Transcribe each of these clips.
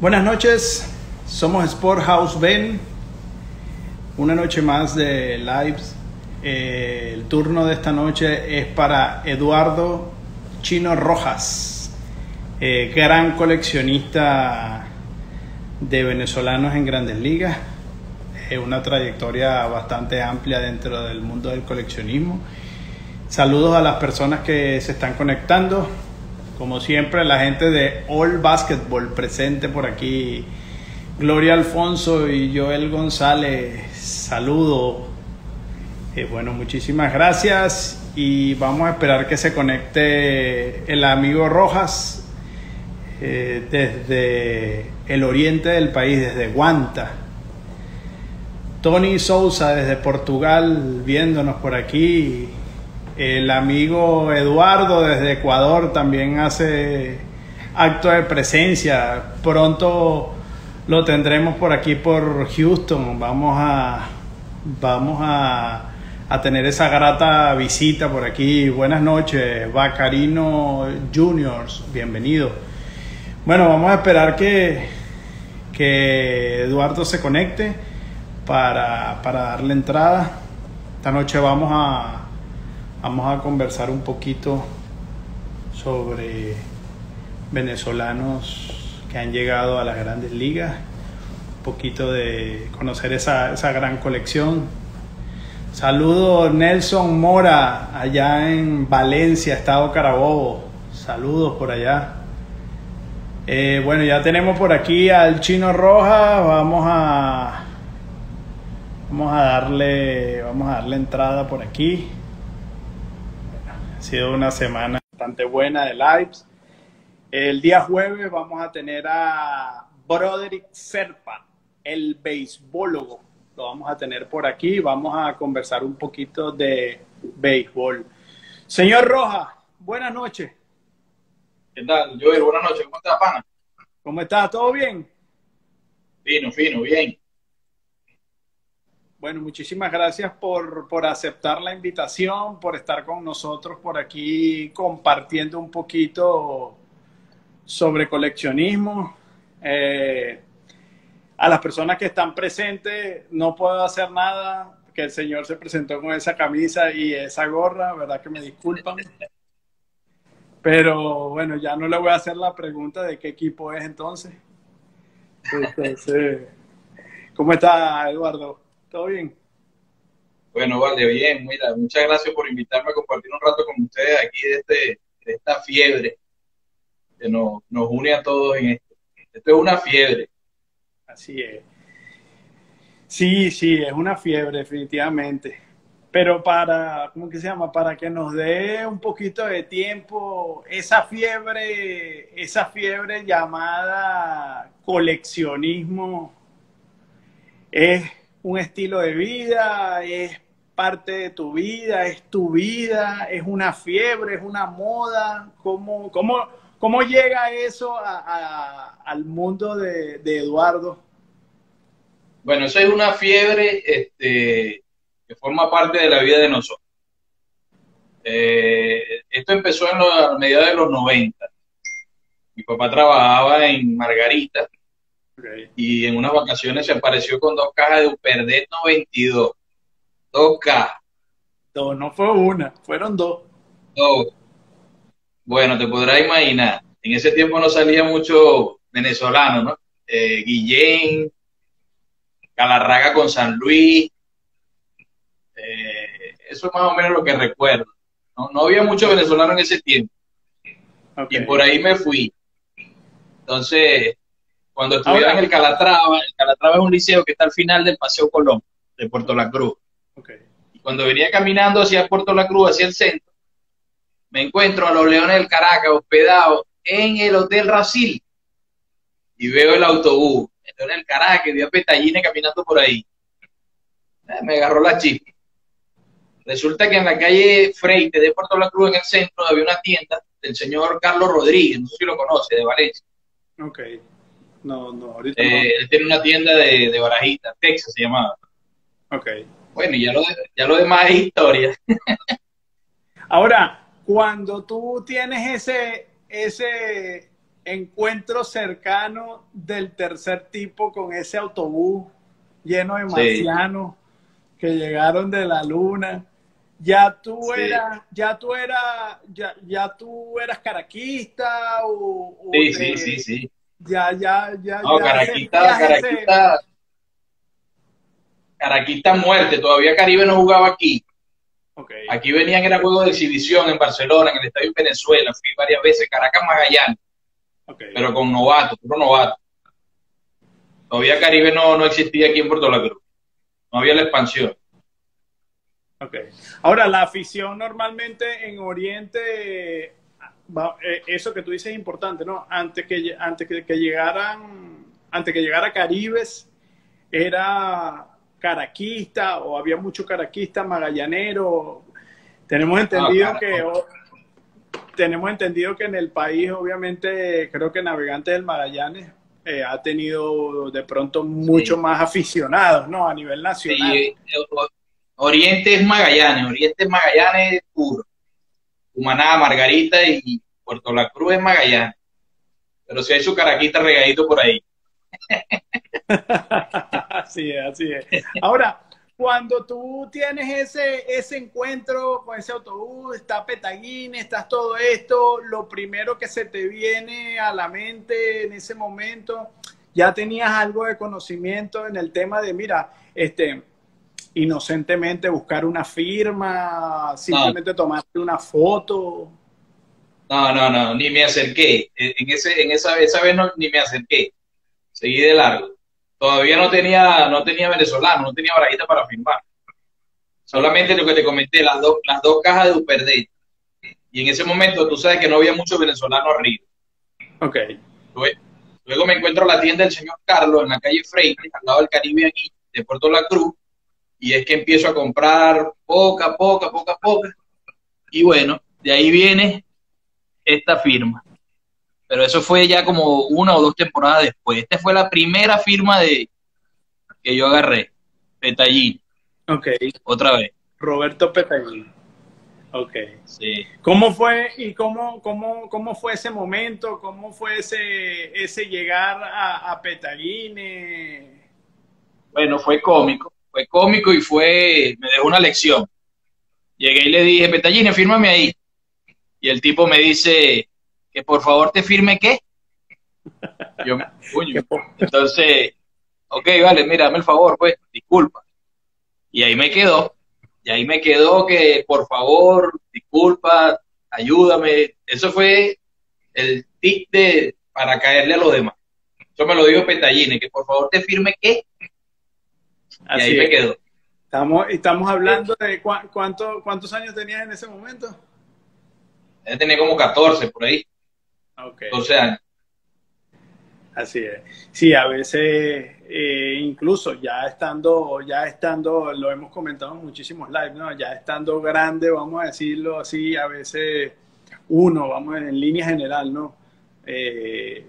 Buenas noches, somos Sport House Ben. Una noche más de lives. Eh, el turno de esta noche es para Eduardo Chino Rojas, eh, gran coleccionista de venezolanos en grandes ligas. Eh, una trayectoria bastante amplia dentro del mundo del coleccionismo. Saludos a las personas que se están conectando. Como siempre, la gente de All Basketball presente por aquí. Gloria Alfonso y Joel González, saludo. Eh, bueno, muchísimas gracias y vamos a esperar que se conecte el amigo Rojas eh, desde el oriente del país, desde Guanta. Tony Sousa desde Portugal viéndonos por aquí. El amigo Eduardo desde Ecuador también hace acto de presencia. Pronto lo tendremos por aquí por Houston. Vamos a vamos a, a tener esa grata visita por aquí. Buenas noches, Bacarino Juniors, bienvenido. Bueno, vamos a esperar que, que Eduardo se conecte para, para darle entrada. Esta noche vamos a, vamos a conversar un poquito sobre venezolanos que han llegado a las grandes ligas, un poquito de conocer esa, esa gran colección. Saludos Nelson Mora, allá en Valencia, Estado Carabobo. Saludos por allá. Eh, bueno, ya tenemos por aquí al Chino Roja. Vamos a vamos a darle vamos a darle entrada por aquí. Ha sido una semana bastante buena de lives. El día jueves vamos a tener a Broderick Serpa, el beisbólogo. Lo vamos a tener por aquí. Vamos a conversar un poquito de béisbol. Señor Roja, buenas noches. ¿Qué tal, Joel? Buenas noches. ¿Cómo estás, pana? ¿Cómo está? ¿Todo bien? Fino, fino, bien. Bueno, muchísimas gracias por, por, aceptar la invitación, por estar con nosotros por aquí compartiendo un poquito sobre coleccionismo. Eh, a las personas que están presentes, no puedo hacer nada, que el señor se presentó con esa camisa y esa gorra, ¿verdad que me disculpan? Pero bueno, ya no le voy a hacer la pregunta de qué equipo es entonces. Entonces, ¿cómo está Eduardo? ¿Todo bien? Bueno, vale, bien. Mira, muchas gracias por invitarme a compartir un rato con ustedes aquí de, este, de esta fiebre que nos, nos une a todos en esto. Esto es una fiebre. Así es. Sí, sí, es una fiebre, definitivamente. Pero para, ¿cómo que se llama? Para que nos dé un poquito de tiempo, esa fiebre, esa fiebre llamada coleccionismo es un estilo de vida, es parte de tu vida, es tu vida, es una fiebre, es una moda. ¿Cómo, cómo, cómo llega eso al mundo de, de, Eduardo? Bueno, eso es una fiebre este, que forma parte de la vida de nosotros. Eh, esto empezó en los, a mediados de los 90. Mi papá trabajaba en Margarita Okay. Y en unas vacaciones se apareció con dos cajas de Uperdet 92. Dos cajas. Dos, no fue una, fueron dos. Dos. Bueno, te podrás imaginar. En ese tiempo no salía mucho venezolano, ¿no? Eh, Guillén, Galarraga con San Luis. Eh, eso es más o menos lo que recuerdo. No, no había mucho venezolano en ese tiempo. Okay. Y por ahí me fui. Entonces, cuando estudiaba en el Calatrava, el Calatrava es un liceo que está al final del Paseo Colón, de Puerto La Cruz. Okay. Y cuando venía caminando hacia Puerto La Cruz, hacia el centro, me encuentro a los Leones del Caracas hospedados en el Hotel Racil. Y veo el autobús, el Leones del Caracas, vi a Petallines caminando por ahí. Me agarró la chispa. Resulta que en la calle Freite de Puerto La Cruz, en el centro, había una tienda del señor Carlos Rodríguez, no sé si lo conoce, de Valencia. Okay. No, no, ahorita eh, no. Él tiene una tienda de, de Barajita, Texas se llamaba. Ok. Bueno, y ya lo, ya lo demás es historia. Ahora, cuando tú tienes ese, ese, encuentro cercano del tercer tipo con ese autobús lleno de marcianos que llegaron de la luna. Ya tú eras, ya tú eras, ya, ya tú eras caraquista o, sí, sí, sí, sí. Ya, ya, ya. No, caraquista, caraquista. Caraquista muerte. Todavía Caribe no jugaba aquí. Aquí venían, era juego de exhibición en Barcelona, en el estadio en Venezuela. Fui varias veces, Caracas Magallanes. Pero con novatos, puro novato. Todavía Caribe no, no existía aquí en Puerto La Cruz. No había la expansión. Ok. Ahora, la afición normalmente en Oriente, eh, eso que tú dices es importante, ¿no? Antes que, antes que, llegaran, antes que llegara Caribes, era caraquista o había mucho caraquista, magallanero. Tenemos entendido ah, que tenemos entendido que en el país, obviamente, creo que Navegantes del Magallanes eh, ha tenido de pronto mucho más aficionados, ¿no? A nivel nacional. Sí, Oriente es Magallanes, Oriente es Magallanes puro. Humaná, Margarita y Puerto La Cruz es Magallanes. Pero si hay su caraquita regadito por ahí. así es, así es. Ahora, cuando tú tienes ese, ese encuentro con ese autobús, está Petaguín, estás todo esto, lo primero que se te viene a la mente en ese momento, ya tenías algo de conocimiento en el tema de, mira, este, inocentemente buscar una firma, simplemente tomarte una foto. No, no, no, ni me acerqué. En, ese, en esa, esa vez no, ni me acerqué. Seguí de largo. Todavía no tenía, no tenía venezolano, no tenía barajita para firmar. Solamente lo que te comenté, las dos, las dos cajas de Uperdate. Y en ese momento tú sabes que no había muchos venezolanos arriba. Ok. Luego, me encuentro la tienda del señor Carlos en la calle Freire, al lado del Caribe aquí, de Puerto La Cruz, y es que empiezo a comprar poca, poca, poca, poca. Y bueno, de ahí viene esta firma pero eso fue ya como una o dos temporadas después. Esta fue la primera firma de que yo agarré, Petallín. Ok. Otra vez. Roberto Petallín. Ok. Sí. ¿Cómo fue y cómo, cómo, cómo fue ese momento? ¿Cómo fue ese, ese llegar a, a Petallín? Bueno, fue cómico. Fue cómico y fue, me dejó una lección. Llegué y le dije, Petallín, fírmame ahí. Y el tipo me dice, que por favor te firme qué. Yo, Entonces, ok, vale, mira, dame el favor, pues, disculpa. Y ahí me quedó, y ahí me quedó que por favor, disculpa, ayúdame. Eso fue el tip de, para caerle a los demás. Eso me lo dijo Petallines, que por favor te firme qué. Y ahí me quedó. Estamos, estamos hablando de cuánto, cuántos años tenías en ese momento. Tenía como 14 por ahí. Okay. 12 años. Así es. Sí, a veces eh, incluso ya estando, ya estando, lo hemos comentado en muchísimos lives, ¿no? Ya estando grande, vamos a decirlo así, a veces uno, vamos en línea general, ¿no? Eh,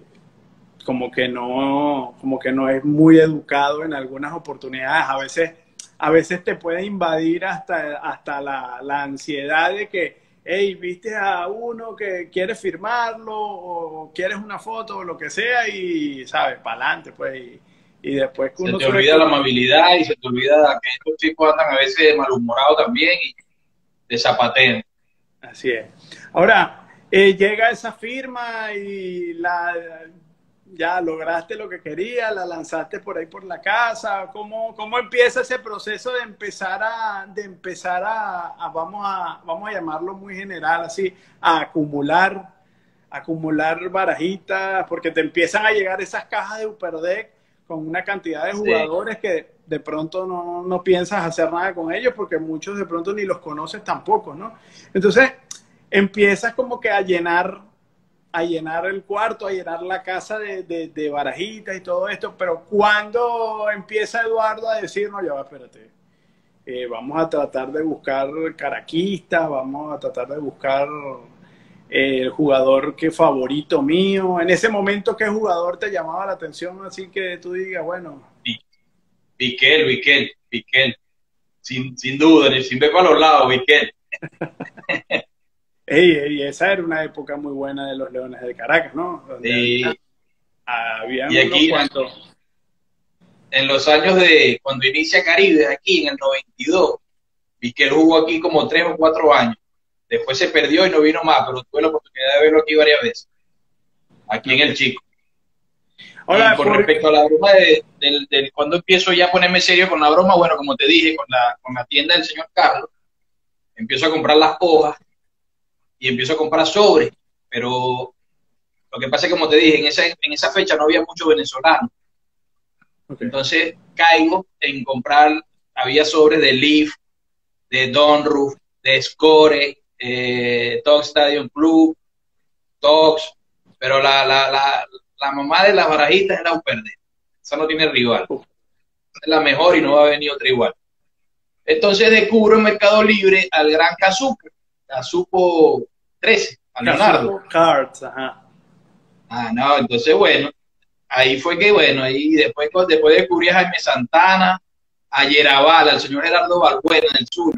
como que no, como que no es muy educado en algunas oportunidades. A veces, a veces te puede invadir hasta, hasta la, la ansiedad de que hey, viste a uno que quiere firmarlo o quieres una foto o lo que sea y, ¿sabes? Para adelante, pues. Y, después Se te olvida la amabilidad y se te olvida que estos chicos andan a veces malhumorados también y de zapatean. Así es. Ahora, eh, llega esa firma y la ya lograste lo que querías, la lanzaste por ahí por la casa, ¿cómo, cómo empieza ese proceso de empezar a, de empezar a, vamos a, vamos a llamarlo muy general, así, a acumular, acumular barajitas, porque te empiezan a llegar esas cajas de Uperdeck con una cantidad de jugadores que de pronto no, no piensas hacer nada con ellos, porque muchos de pronto ni los conoces tampoco, ¿no? Entonces, empiezas como que a llenar a llenar el cuarto, a llenar la casa de, de, barajitas y todo esto, pero cuando empieza Eduardo a decir, no, ya va, espérate, eh, vamos a tratar de buscar caraquista, vamos a tratar de buscar eh, el jugador que favorito mío, en ese momento, ¿qué jugador te llamaba la atención? Así que tú digas, bueno. Piquel, Piquel, Piquel, sin, sin duda, sin ver para los lados, Piquel. y esa era una época muy buena de los Leones de Caracas, ¿no? sí. había, y aquí, en los años de cuando inicia Caribe, aquí en el 92, vi que él jugó aquí como tres o cuatro años. Después se perdió y no vino más, pero tuve la oportunidad de verlo aquí varias veces. Aquí en el Chico. Ahora, con respecto a la broma de, cuando empiezo ya a ponerme serio con la broma, bueno, como te dije, con la, con la tienda del señor Carlos, empiezo a comprar las hojas y empiezo a comprar sobres, pero lo que pasa es que, como te dije, en esa, en esa fecha no había muchos venezolanos. Entonces caigo en comprar, había sobres de Leaf, de Donruff, de Score, eh, Tox Stadium Club, Tox, pero la, la, la, la mamá de las barajitas era un perder. Esa no tiene rival. Es la mejor y no va a venir otra igual. Entonces descubro en Mercado Libre al gran Casupo, Casupo 13, a Leonardo. Cards, ajá. Ah, no, entonces bueno, ahí fue que bueno, ahí después, después descubrí a Jaime Santana, a Yerabal, al señor Gerardo Balbuena del sur,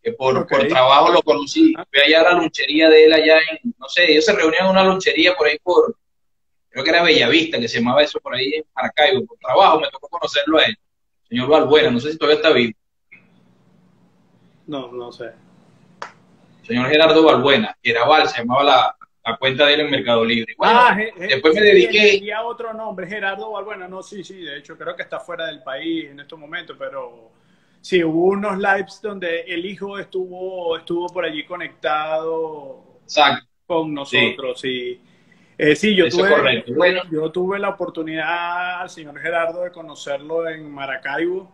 que por, por trabajo lo conocí, fui allá a la lunchería de él allá en, no sé, ellos se reunían en una lunchería por ahí por, creo que era Bellavista, que se llamaba eso por ahí en Maracaibo, por trabajo me tocó conocerlo a él, señor Balbuena, no sé si todavía está vivo. No, no sé. Señor Gerardo Balbuena, Yerabal se llamaba la, la cuenta de él en Mercado Libre. ah, después me dediqué. a otro nombre, Gerardo Bueno, no, sí, sí, de hecho creo que está fuera del país en estos momentos, pero sí, hubo unos lives donde el hijo estuvo, estuvo por allí conectado con nosotros. Sí, eh, sí yo, tuve, bueno. yo tuve la oportunidad al señor Gerardo de conocerlo en Maracaibo.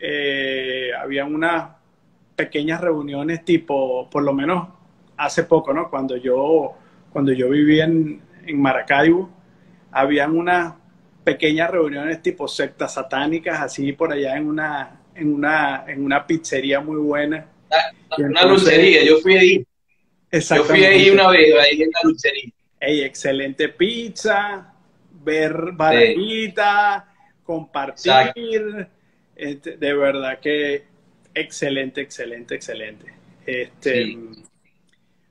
Eh, había unas pequeñas reuniones tipo, por lo menos hace poco, ¿no? Cuando yo cuando yo vivía en, Maracaibo, habían unas pequeñas reuniones tipo sectas satánicas, así por allá en una, en una, en una pizzería muy buena. una lucería, yo fui ahí. Yo fui ahí una vez, ahí en la lucería. excelente pizza, ver barriguita, compartir. Este, de verdad que excelente, excelente, excelente. Este,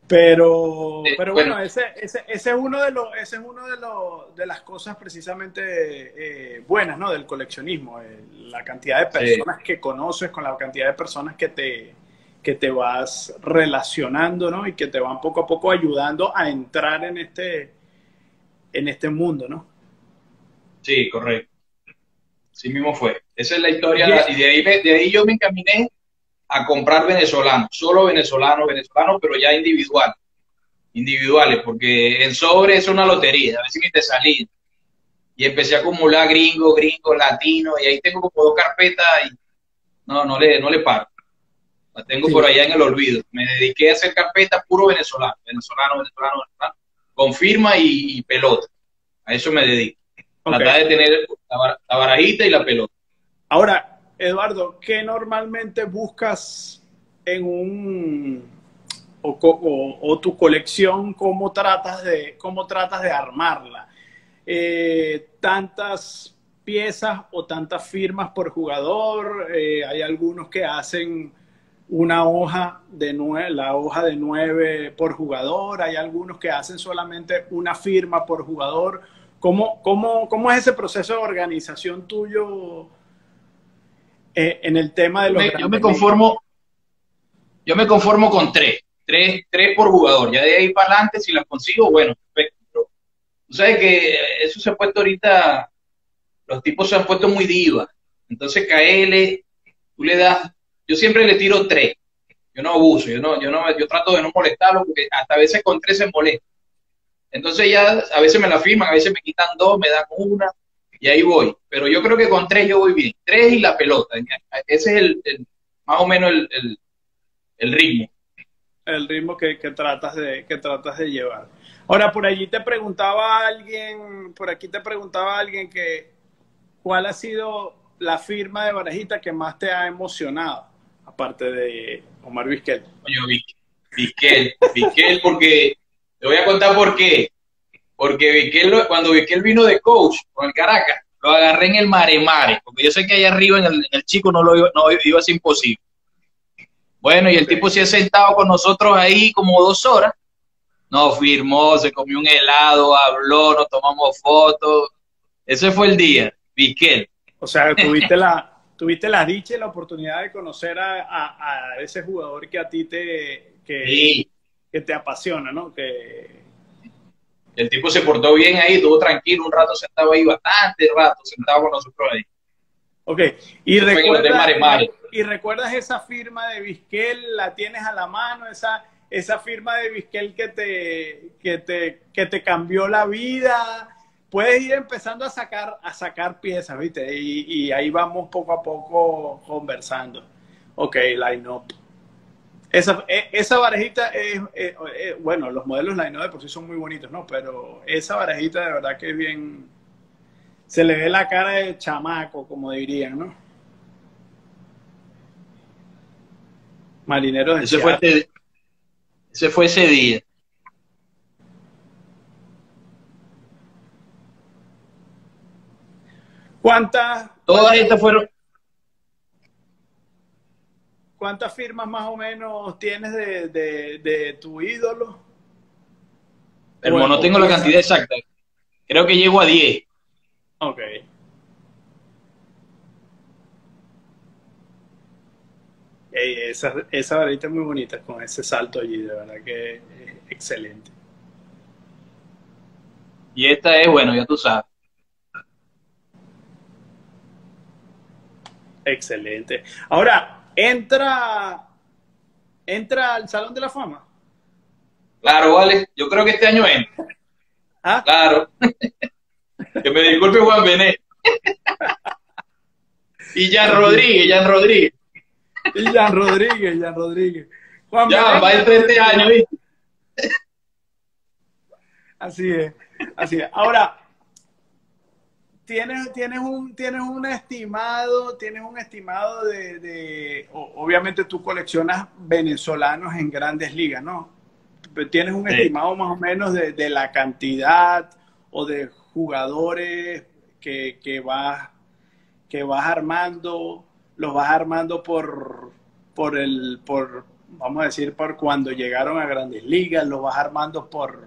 pero, pero bueno, ese, ese, ese, es uno de los, ese es uno de los, de las cosas precisamente eh, buenas, ¿no? Del coleccionismo, eh, la cantidad de personas que conoces con la cantidad de personas que te, que te vas relacionando, ¿no? Y que te van poco a poco ayudando a entrar en este, en este mundo, ¿no? Sí, correcto. Sí mismo fue. Esa es la historia, y de ahí, de ahí yo me encaminé a comprar venezolanos, solo venezolanos, venezolanos, pero ya individual, individuales, porque en sobre es una lotería, a veces ni te salí. Y empecé a acumular gringo, gringo, latino, y ahí tengo como dos carpetas y no, no le, no le paro. La tengo por allá en el olvido. Me dediqué a hacer carpetas puro venezolano, venezolano, venezolano, venezolano, con firma y, pelota. A eso me dedico. Tratar de tener la, la barajita y la pelota. Ahora, Eduardo, ¿qué normalmente buscas en un o, tu colección? ¿Cómo tratas de cómo tratas de armarla? Eh, tantas piezas o tantas firmas por jugador. Eh, hay algunos que hacen una hoja de nueve, la hoja de nueve por jugador. Hay algunos que hacen solamente una firma por jugador. ¿Cómo, cómo, cómo es ese proceso de organización tuyo? Eh, en el tema de los... yo me conformo, yo me conformo con tres, tres, tres por jugador. Ya de ahí para adelante, si las consigo, bueno, perfecto. tú sabes que eso se ha puesto ahorita, los tipos se han puesto muy divas. Entonces, KL, tú le das, yo siempre le tiro tres. Yo no abuso, yo no, yo no, yo trato de no molestarlo porque hasta a veces con tres se molesta. Entonces ya a veces me la firman, a veces me quitan dos, me dan una y ahí voy. Pero yo creo que con tres yo voy bien. Tres y la pelota. Ese es el, más o menos el, ritmo. El ritmo que, tratas de, que tratas de llevar. Ahora, por allí te preguntaba alguien, por aquí te preguntaba alguien que, ¿cuál ha sido la firma de Barajita que más te ha emocionado? Aparte de Omar Vizquel. Oye, Vizquel, Vizquel, porque, te voy a contar por qué. Porque cuando Viquel vino de coach con el Caracas, lo agarré en el mare mare, porque yo sé que allá arriba en el, chico no lo iba, no, iba a ser imposible. Bueno, y el tipo se ha sentado con nosotros ahí como dos horas. Nos firmó, se comió un helado, habló, nos tomamos fotos. Ese fue el día, Vizquel. O sea, tuviste la, tuviste la dicha y la oportunidad de conocer a, ese jugador que a ti te, que, que te apasiona, ¿no? Que, el tipo se portó bien ahí, estuvo tranquilo, un rato sentado ahí, bastante rato sentado con nosotros ahí. Ok, y, recuerdas, y recuerdas esa firma de Vizquel, la tienes a la mano, esa, esa firma de Vizquel que te, que te, que te cambió la vida. Puedes ir empezando a sacar, a sacar piezas, ¿viste? Y, y ahí vamos poco a poco conversando. Ok, line up. Esa, e, esa varejita es, eh, eh, bueno, los modelos line de por sí son muy bonitos, ¿no? Pero esa varejita de verdad que es bien, se le ve la cara de chamaco, como dirían, ¿no? Marineros de ese fue, ese, ese fue ese día. ¿Cuántas? Todas estas fueron, ¿Cuántas firmas más o menos tienes de, tu ídolo? Pero no tengo la cantidad exacta. Creo que llego a 10. Ok. esa, esa varita es muy bonita con ese salto allí, de verdad que es excelente. Y esta es, bueno, ya tú sabes. Excelente. Ahora, entra, entra al Salón de la Fama. Claro, vale. Yo creo que este año entra. ¿Ah? Claro. que me disculpe Juan Benet. y Jan Rodríguez, Jan Rodríguez. Y Jan Rodríguez, Jan Rodríguez. Juan ya, va a entrar este año, ¿viste? Así es, así es. Ahora, tienes, tienes, un, tienes un estimado, tienes un estimado de, obviamente tú coleccionas venezolanos en grandes ligas, ¿no? Pero tienes un estimado más o menos de, la cantidad o de jugadores que, que, vas, que vas armando, los vas armando por, por el, por, vamos a decir, por cuando llegaron a grandes ligas, los vas armando por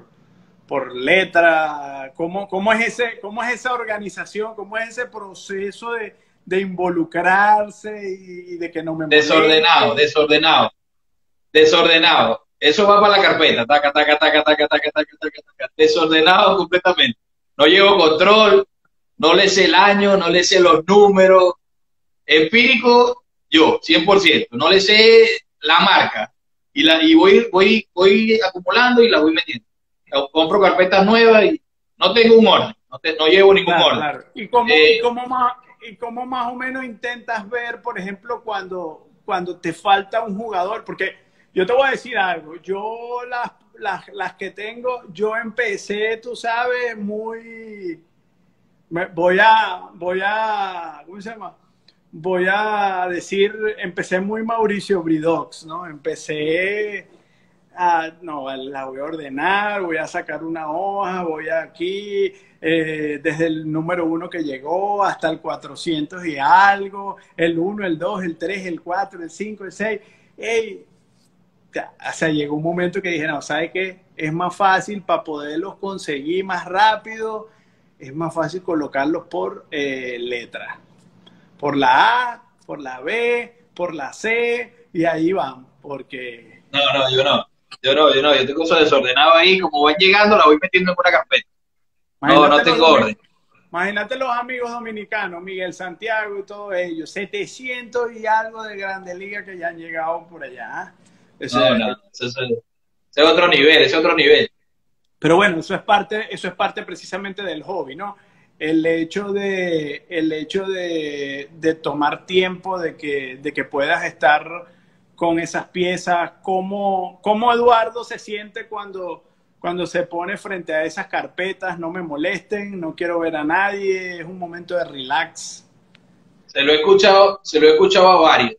por letra? ¿Cómo, cómo, es ese, ¿Cómo es esa organización? ¿Cómo es ese proceso de, de involucrarse y, de que no me Desordenado, desordenado, desordenado. Eso va para la carpeta, taca, taca, taca, taca, taca, taca, taca, taca. desordenado completamente. No llevo control, no le sé el año, no le sé los números. Empírico, yo, 100%. No le sé la marca. Y, la, y voy, voy, voy acumulando y la voy metiendo compro carpetas nuevas y no tengo un orden, no, llevo ningún orden. ¿Y, cómo, eh, y, cómo más, ¿Y cómo más o menos intentas ver, por ejemplo, cuando, cuando te falta un jugador? Porque yo te voy a decir algo, yo las, las, las que tengo, yo empecé, tú sabes, muy... voy a, voy a, ¿cómo se llama? Voy a decir, empecé muy Mauricio Bridox, ¿no? Empecé ah, no, la voy a ordenar, voy a sacar una hoja, voy aquí, eh, desde el número uno que llegó hasta el 400 y algo, el 1, el 2, el 3, el 4, el 5, el 6. Ey, o sea, llegó un momento que dije, no, ¿sabe qué? Es más fácil para poderlos conseguir más rápido, es más fácil colocarlos por eh, letra. Por la A, por la B, por la C, y ahí vamos, porque... No, no, yo no. Yo no, yo no, yo tengo eso desordenado ahí, como van llegando, la voy metiendo en una carpeta. no, no tengo orden. Imagínate los amigos dominicanos, Miguel Santiago y todos ellos, 700 y algo de Grandes Ligas que ya han llegado por allá. ¿ah? Eso no, no, eso es, es otro nivel, es otro nivel. Pero bueno, eso es parte, eso es parte precisamente del hobby, ¿no? El hecho de, el hecho de, de tomar tiempo, de que, de que puedas estar con esas piezas, cómo, cómo Eduardo se siente cuando, cuando se pone frente a esas carpetas, no me molesten, no quiero ver a nadie, es un momento de relax. Se lo he escuchado, se lo he escuchado a varios.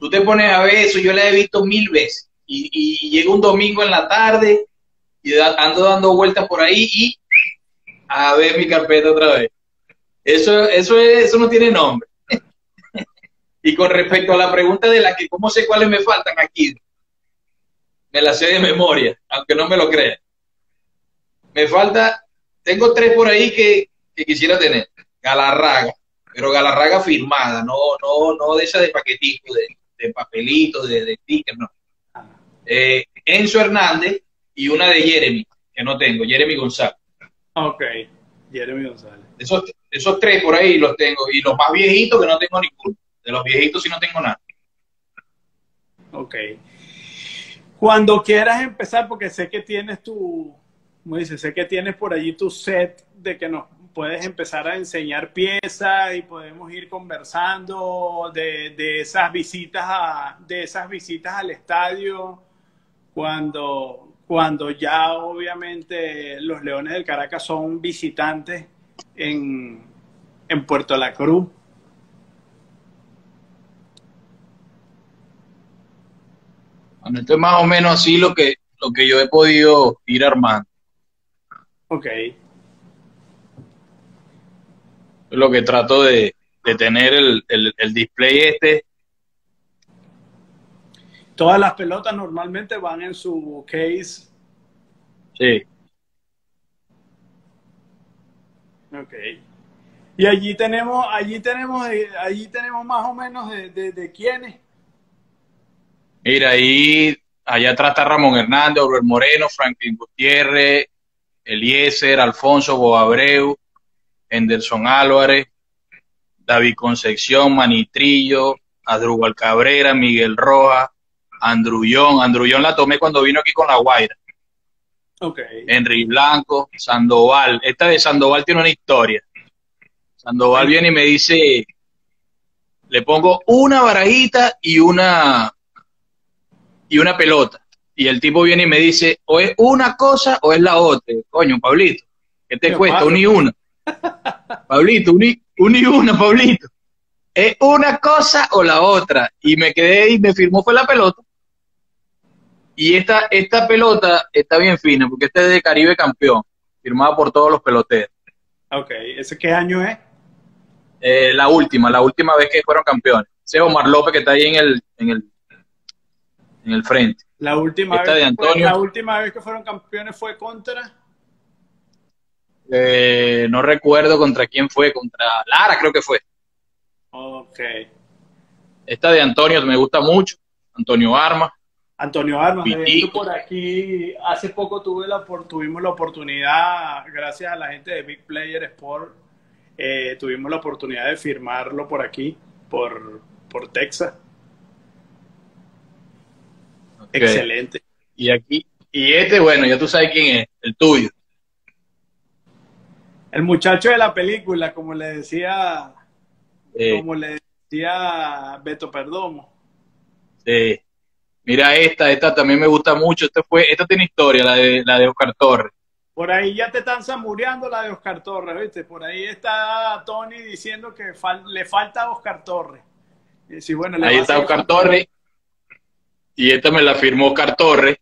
Tú te pones a ver eso, yo la he visto mil veces. Y, llega un domingo en la tarde y ando dando vueltas por ahí y a ver mi carpeta otra vez. Eso, eso, eso no tiene nombre. Y con respecto a la pregunta de la que cómo sé cuáles me faltan aquí, me la sé de memoria, aunque no me lo crean. Me falta, tengo tres por ahí que, quisiera tener. Galarraga, pero Galarraga firmada, no, no, no de esa de paquetito, de, de papelito, de, de sticker, no. Eh, Enzo Hernández y una de Jeremy, que no tengo, Jeremy González. Ok, Jeremy González. Esos, esos tres por ahí los tengo, y los más viejitos que no tengo ninguno. De los viejitos sí no tengo nada. Ok. Cuando quieras empezar, porque sé que tienes tu, como dices, sé que tienes por allí tu set de que nos puedes empezar a enseñar piezas y podemos ir conversando de, de esas visitas a, de esas visitas al estadio cuando, cuando ya obviamente los Leones del Caracas son visitantes en, en Puerto La Cruz. Bueno, esto es más o menos así lo que, lo que yo he podido ir armando. Ok. Lo que trato de, de tener el, el, el display este Todas las pelotas normalmente van en su case. Sí. Ok. Y allí tenemos, allí tenemos, eh, allí tenemos más o menos de, de, de quiénes. Mira, ahí, allá atrás está Ramón Hernández, Robert Moreno, Franklin Gutiérrez, Eliezer, Alfonso Boabreu, Henderson Álvarez, David Concepción, Manitrillo, Adrúbal Cabrera, Miguel Rojas, Andrullón. Andrullón la tomé cuando vino aquí con la Guaira. Ok. Henry Blanco, Sandoval. Esta de Sandoval tiene una historia. Sandoval viene y me dice, le pongo una barajita y una y una pelota. Y el tipo viene y me dice, o es una cosa o es la otra. Coño, Pablito, ¿qué te cuesta? Una y una. Pablito, una y, una y una, Pablito. ¿Es una cosa o la otra? Y me quedé y me firmó fue la pelota. Y esta, esta pelota está bien fina, porque esta es de Caribe Campeón, firmada por todos los peloteros. Ok. ¿Ese qué año es? Eh, la última, la última vez que fueron campeones. Ese es Omar López que está ahí en el, en el, en el frente. La última, Esta vez, de fue- la última vez que fueron campeones fue contra. Eh, no recuerdo contra quién fue, contra Lara creo que fue. Ok. Esta de Antonio me gusta mucho, Antonio Armas. Antonio Armas, por aquí hace poco tuve la, tuvimos la oportunidad, gracias a la gente de Big Player Sport, eh, tuvimos la oportunidad de firmarlo por aquí, por, por Texas. Excelente. Y aquí, y este, bueno, ya tú sabes quién es, el tuyo. El muchacho de la película, como le decía, como le decía Beto Perdomo. eh, mira esta, esta también me gusta mucho. Esta fue, esta tiene historia, la de, la de Oscar Torres. Por ahí ya te están zamureando la de Oscar Torres, ¿viste? Por ahí está Tony diciendo que fal- le falta a Oscar Torres. Y sí, bueno, le Ahí está Oscar. Torres. Y esta me la firmó Oscar Torres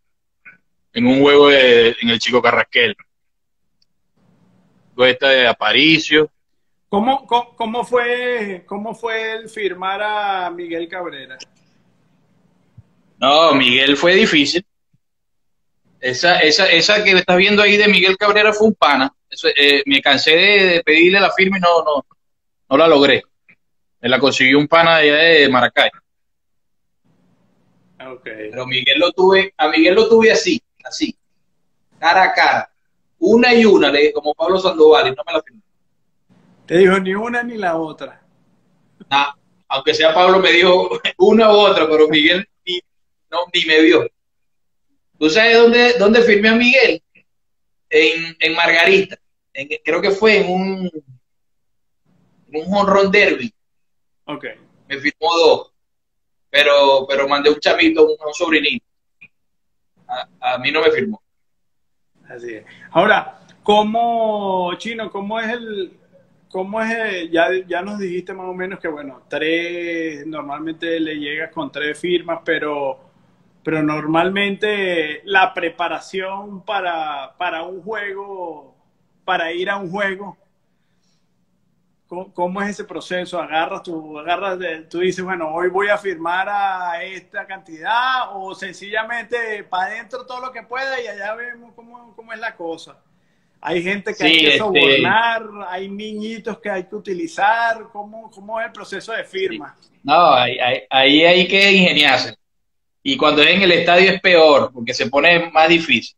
en un juego de- en el Chico Carrasquel. Luego esta de Aparicio. ¿Cómo, cómo, cómo fue, ¿Cómo fue el firmar a Miguel Cabrera? No, Miguel fue difícil. Esa, esa, esa que estás viendo ahí de Miguel Cabrera fue un pana. Eso, eh, me cansé de, de pedirle la firma y no, no, no la logré. Me la consiguió un pana allá de Maracay. Pero Miguel lo tuve, a Miguel lo tuve así, así, cara a cara, una y una, le- como Pablo Sandoval, y no me la firmó. Te dijo ni una ni la otra. Nah, aunque sea Pablo me dijo una u otra, pero Miguel ni, no, ni me vio. ¿Tú sabes dónde, dónde firmé a Miguel? En, en Margarita. En- creo que fue en un, en un honrón derby. Ok. Me firmó dos. Pero, pero mandé un chavito, un, un sobrinito. A, a mí no me firmó. Así es. Ahora, ¿cómo, Chino, cómo es el, cómo es el- ya, ya nos dijiste más o menos que, bueno, tres, normalmente le llegas con tres firmas, pero, pero normalmente la preparación para, para un juego, para ir a un juego, ¿Cómo, es ese proceso? ¿Agarras tú, agarras tú dices, bueno, hoy voy a firmar a esta cantidad o sencillamente para adentro todo lo que pueda y allá vemos cómo, cómo es la cosa? Hay gente que hay que este sobornar, hay niñitos que hay que utilizar. ¿Cómo, cómo es el proceso de firma? No, ahí, ahí, hay que ingeniarse. Y cuando es en el estadio es peor, porque se pone más difícil.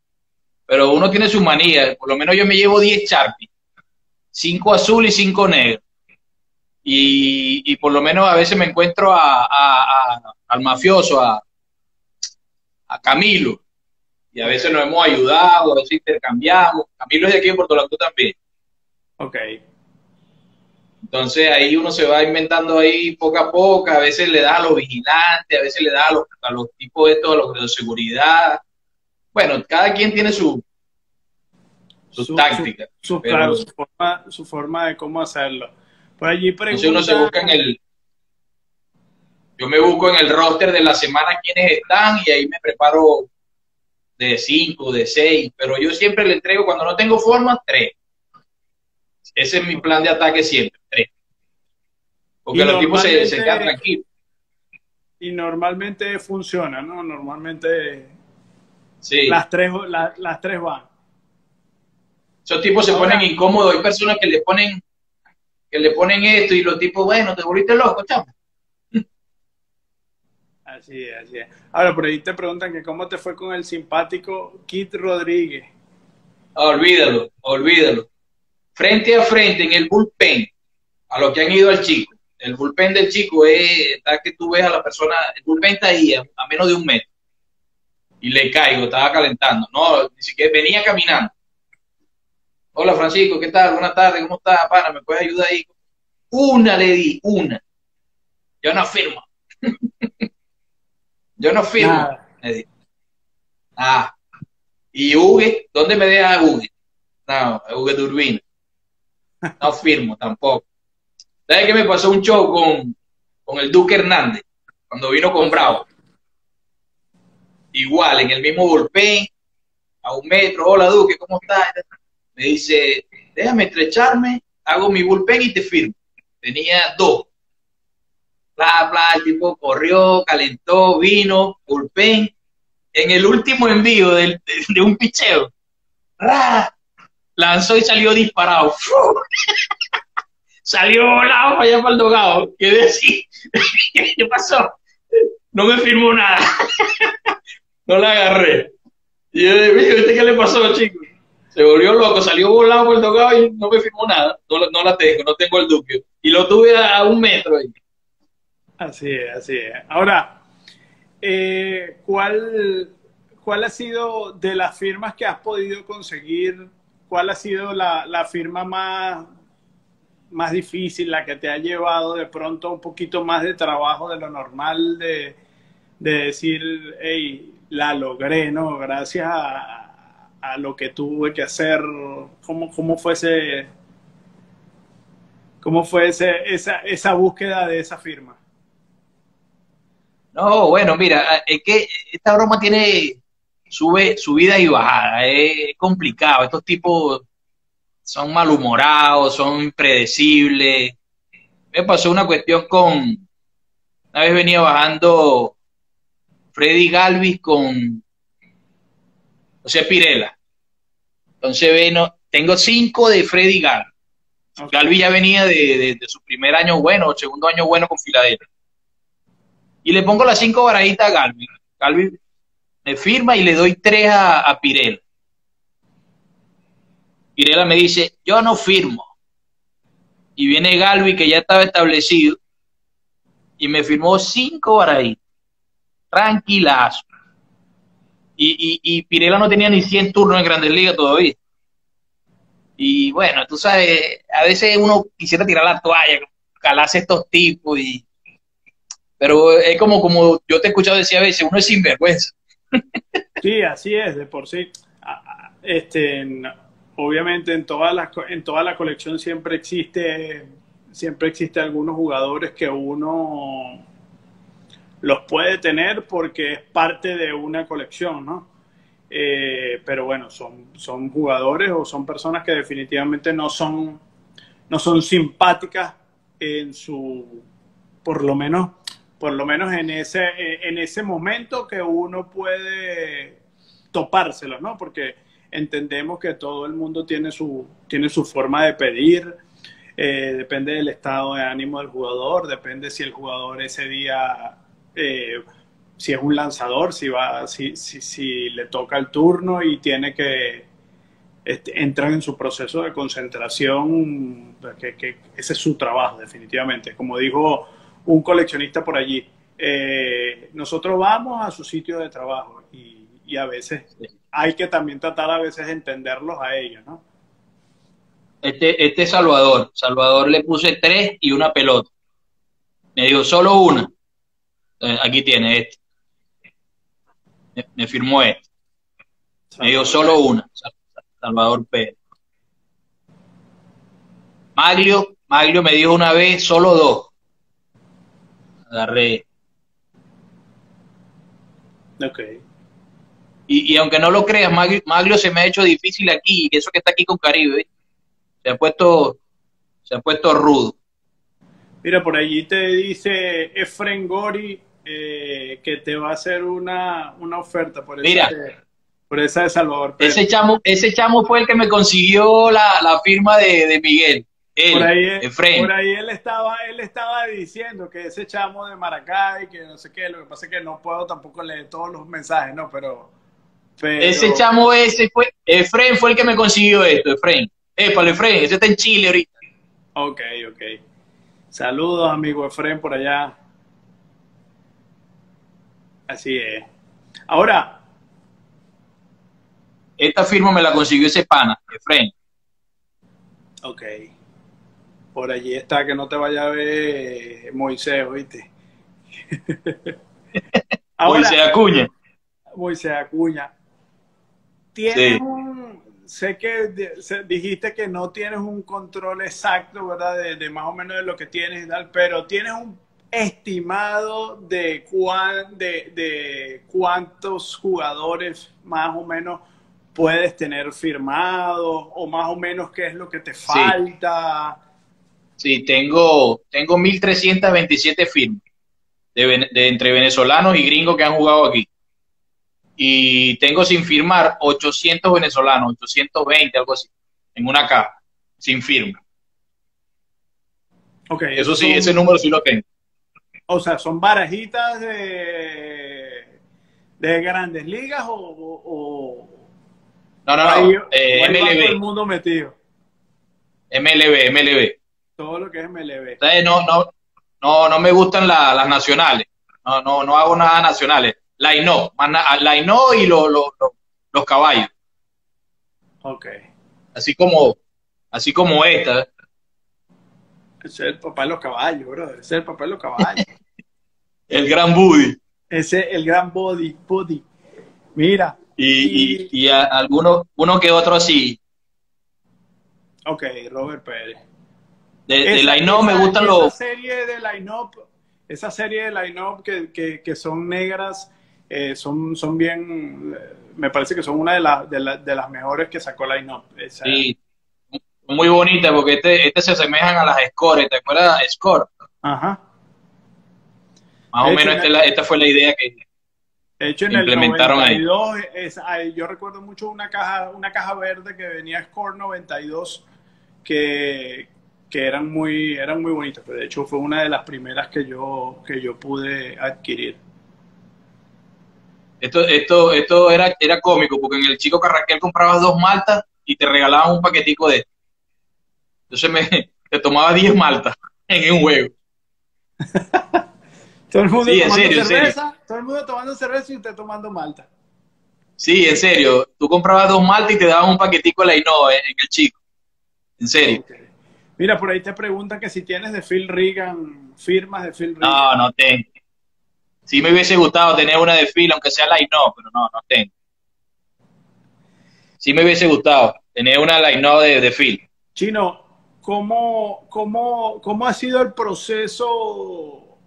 Pero uno tiene su manía. Por lo menos yo me llevo 10 Sharpie. 5 azul y 5 negro. Y, por lo menos a veces me encuentro a, al mafioso, a, a Camilo, y a veces nos hemos ayudado, a veces intercambiamos. Camilo es de aquí en Puerto La también. Ok. Entonces ahí uno se va inventando ahí poco a poco, a veces le da a los vigilantes, a veces le da a los, a los tipos de a los de seguridad. Bueno, cada quien tiene su, su, táctica. Su, claro, su, forma, su forma de cómo hacerlo. Por allí pregunta... uno se busca en el... Yo me busco en el roster de la semana quiénes están y ahí me preparo de 5, de 6, pero yo siempre le entrego, cuando no tengo forma, 3. Ese es mi plan de ataque siempre, 3. Porque los tipos se, se, quedan tranquilos. Y normalmente funciona, ¿no? Normalmente sí. las, tres, las tres van. Esos tipos se ponen incómodos. Hay personas que le ponen que le ponen esto y los tipos, bueno, te volviste loco, chamo. Así es, así es. Ahora, por ahí te preguntan que cómo te fue con el simpático Kit Rodríguez. olvídalo, olvídalo. Frente a frente en el bullpen, a lo que han ido al chico. El bullpen del chico es, está que tú ves a la persona, el bullpen está ahí a, menos de un metro. Y le caigo, estaba calentando. No, ni siquiera venía caminando. Hola Francisco, ¿qué tal? Buenas tardes, ¿cómo estás, pana? ¿Me puedes ayudar ahí? Una le di, una. Yo no afirmo. Yo no firmo. Ah. ¿Y Uge? ¿Dónde me deja Uge? No, Uge Turbina. No firmo tampoco. ¿Sabes qué me pasó un show con, con el Duque Hernández? Cuando vino con Bravo. Igual, en el mismo bullpen, a un metro. Hola Duque, ¿cómo estás? Me dice, déjame estrecharme, hago mi bullpen y te firmo. Tenía dos bla, bla, el tipo corrió, calentó, vino, bullpen. En el último envío de, un picheo, lanzó y salió disparado. salió volado para allá para el dogado. ¿Qué decir? ¿Qué pasó? No me firmó nada. no la agarré. Y yo le dije, ¿qué le pasó, chico? Se volvió loco, salió volado por el dogado y no me firmó nada. No, la tengo, no tengo el duque. Y lo tuve a, un metro ahí. Así es, así es. Ahora, eh, ¿cuál, ¿cuál ha sido de las firmas que has podido conseguir, cuál ha sido la, firma más, más difícil, la que te ha llevado de pronto un poquito más de trabajo de lo normal, de, decir, hey, la logré, ¿no? Gracias a, lo que tuve que hacer, ¿cómo, cómo fue cómo fue esa, esa búsqueda de esa firma? No, bueno, mira, es que esta broma tiene sube, subida y bajada, es complicado. Estos tipos son malhumorados, son impredecibles. Me pasó una cuestión con, una vez venía bajando Freddy Galvis con José Pirela. Entonces, bueno, tengo cinco de Freddy Galvis. Galvis ya venía de, de, su primer año bueno, segundo año bueno con Filadelfia y le pongo las cinco baraditas a Galvin. Galvin me firma y le doy tres a, Pirela. Pirela me dice, yo no firmo. Y viene Galvin, que ya estaba establecido, y me firmó cinco baraditas. Tranquilazo. Y, y, Pirela no tenía ni 100 turnos en Grandes Ligas todavía. Y bueno, tú sabes, a veces uno quisiera tirar la toalla, calarse estos tipos y pero es como, como yo te he escuchado decir a veces, uno es sinvergüenza. Sí, así es, de por sí. Este, obviamente en toda la, en toda la colección siempre existe, siempre existe algunos jugadores que uno los puede tener porque es parte de una colección, ¿no? Eh, pero bueno, son, son jugadores o son personas que definitivamente no son no son simpáticas en su, por lo menos, por lo menos en ese, en ese momento que uno puede topárselo, ¿no? Porque entendemos que todo el mundo tiene su, tiene su forma de pedir, eh, depende del estado de ánimo del jugador, depende si el jugador ese día, eh, si es un lanzador, si, va, si, si, si le toca el turno y tiene que este, entrar en su proceso de concentración, que, que, ese es su trabajo definitivamente. Como dijo un coleccionista por allí, eh, nosotros vamos a su sitio de trabajo y, y a veces hay que también tratar a veces de entenderlos a ellos, ¿no? Este, este Salvador, Salvador le puse tres y una pelota. Me dijo, solo una. Eh, aquí tiene este. Me, firmó este. Me dijo, solo una. Salvador Pérez. Maglio, Maglio me dijo una vez, solo dos. Agarré. Ok. Y, y, aunque no lo creas, Maglio, se me ha hecho difícil aquí, y eso que está aquí con Caribe, se ha puesto, se ha puesto rudo. Mira, por allí te dice Efren Gori eh, que te va a hacer una, una oferta por esa, de, por esa de Salvador. Pérez. Ese chamo, ese chamo fue el que me consiguió la, la firma de, de Miguel. Él, por, ahí, Efren. por ahí él estaba, él estaba diciendo que ese chamo de Maracay, que no sé qué, lo que pasa es que no puedo tampoco leer todos los mensajes, ¿no? Pero, pero... Ese chamo ese fue, Efren fue el que me consiguió esto, Efren. Épale, Efren, ese está en Chile ahorita. Ok, ok. Saludos, amigo Efren, por allá. Así es. Ahora. Esta firma me la consiguió ese pana, Efren. Ok. Por allí está, que no te vaya a ver Moisés, ¿oíste? Ahora, Moisés Acuña. Moisés Acuña. ¿Tienes sí. un, sé que dijiste que no tienes un control exacto, ¿verdad? De, de, más o menos de lo que tienes y tal, pero tienes un estimado de, cuán, de, de cuántos jugadores más o menos puedes tener firmados o más o menos qué es lo que te falta. Sí, sí tengo, tengo 1.327 firmas de, de, entre venezolanos y gringos que han jugado aquí y tengo sin firmar 800 venezolanos, 820, algo así, en una caja, sin firma. Ok. Eso sí, son, ese número sí lo tengo. O sea, ¿son barajitas de, de grandes ligas o...? o no, no, no, ahí, eh, MLB. todo el mundo metido. MLB, MLB. Todo lo que es MLB. No, no, no, no me gustan la, las nacionales. No, no, no hago nada nacionales. Lainó, Lainó y lo, lo, lo, los caballos. Ok. Así como, así como esta. Ese es el papá de los caballos, bro. Ese es el papá de los caballos. el gran Buddy. Ese es el gran body, body. Mira. Y, y, y, a, algunos, uno que otro así. Ok, Robert Pérez. De, de Lainó me gustan esa los. serie de Lainó, esa serie de Lainó que, que, que son negras eh, son, son bien, me parece que son una de, la, de, la, de las mejores que sacó. Esa, sí, muy bonita porque este, este se asemejan a las Score, ¿te acuerdas? Score. Ajá. Más o menos esta, la, esta, fue la idea que hecho en implementaron el 92, ahí. Es, ahí. Yo recuerdo mucho una caja, una caja verde que venía Score 92 que, que eran muy, eran muy bonitas. Pero de hecho fue una de las primeras que yo, que yo pude adquirir. Esto, esto, esto era, era cómico, porque en el chico Carraquel comprabas dos maltas y te regalaban un paquetico de Entonces me, te tomaba 10 maltas en un juego. todo el mundo sí, tomando serio, cerveza, todo el mundo tomando cerveza y usted tomando malta. Sí, en serio. Tú comprabas dos maltas y te daban un paquetico de la Innova en el chico. En serio. Okay. Mira, por ahí te preguntan que si tienes de Phil Reagan, firmas de Phil Reagan. No, no tengo. Sí me hubiese gustado tener una de Phil, aunque sea la no, pero no, no tengo. Sí me hubiese gustado tener una la no de, de Phil. Chino, ¿cómo, cómo, ¿cómo ha sido el proceso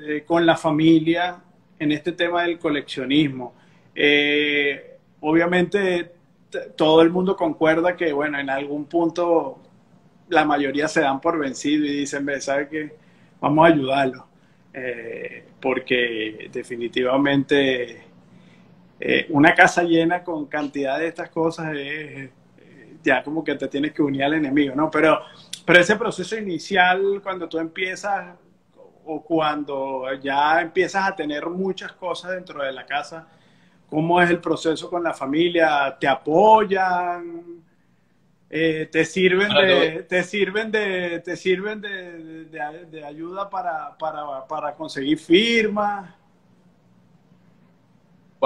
eh, con la familia en este tema del coleccionismo? Eh, obviamente todo el mundo concuerda que, bueno, en algún punto la mayoría se dan por vencido y dicen, ve, ¿sabe qué? Vamos a ayudarlo. Eh, porque definitivamente una casa llena con cantidad de estas cosas es ya como que te tienes que unir al enemigo, ¿no? Pero, pero ese proceso inicial, cuando tú empiezas o cuando ya empiezas a tener muchas cosas dentro de la casa, ¿cómo es el proceso con la familia? ¿Te apoyan? Eh, te sirven de, te sirven de, te sirven de, ayuda para, para, para, conseguir firmas.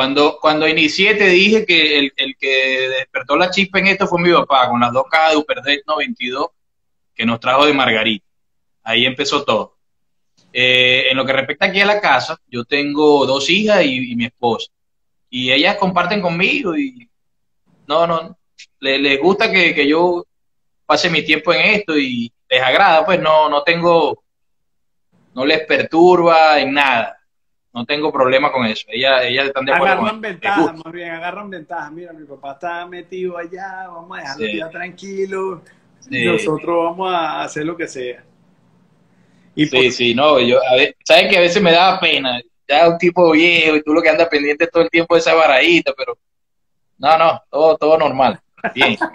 Cuando, cuando inicié te dije que el, el, que despertó la chispa en esto fue mi papá, con las dos cajas de Uperdet 92 que nos trajo de Margarita. Ahí empezó todo. Eh, en lo que respecta aquí a la casa, yo tengo dos hijas y, mi esposa. Y ellas comparten conmigo y no, no, les, gusta que, que, yo pase mi tiempo en esto y les agrada, pues no, no tengo, no les perturba en nada no tengo problema con eso. Ellas, ellas están de acuerdo. Agarran ventaja, más bien, agarran ventaja. Mira, mi papá está metido allá, vamos a dejarlo ya tranquilo. Nosotros vamos a hacer lo que sea. Y sí, sí, no, yo, a ver, sabes que a veces me daba pena, ya un tipo viejo y tú lo que andas pendiente todo el tiempo de esa varadita, pero no, no, todo, todo normal, bien.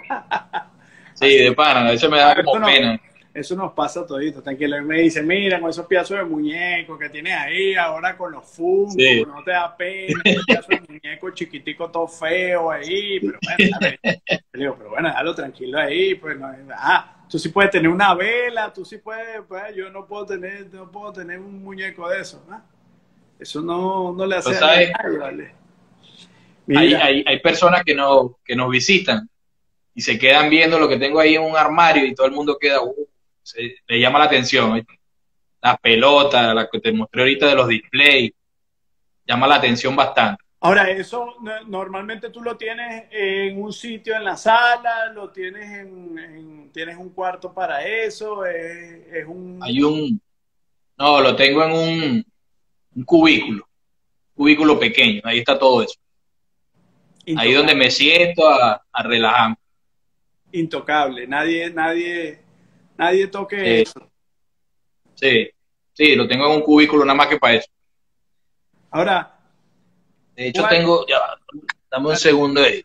Sí, de pana, a veces me da como pena eso nos pasa todito, tranquilo. Él me dice, mira, con esos pedazos de muñeco que tienes ahí, ahora con los fungos, no te da pena, esos pedazos de muñeco chiquitico todo feo ahí, pero bueno, Le digo, pero bueno, déjalo tranquilo ahí, pues no, ah, tú sí puedes tener una vela, tú sí puedes, pues yo no puedo tener, no puedo tener un muñeco de eso, ¿ah? Eso no, no le hace a nadie, ¿vale? Hay, hay, hay personas que, no, que nos visitan y se quedan viendo lo que tengo ahí en un armario y todo el mundo queda, uh, le llama la atención. La pelota, la que te mostré ahorita de los displays, llama la atención bastante. Ahora, eso normalmente tú lo tienes en un sitio en la sala, lo tienes en, tienes un cuarto para eso, es, un... Hay un... No, lo tengo en un, un cubículo, cubículo pequeño, ahí está todo eso. Ahí donde me siento a, a relajarme. Intocable, nadie, nadie, Nadie toque eso. Sí, sí, lo tengo en un cubículo nada más que para eso. Ahora. De hecho, tengo. Ya, dame un segundo ahí.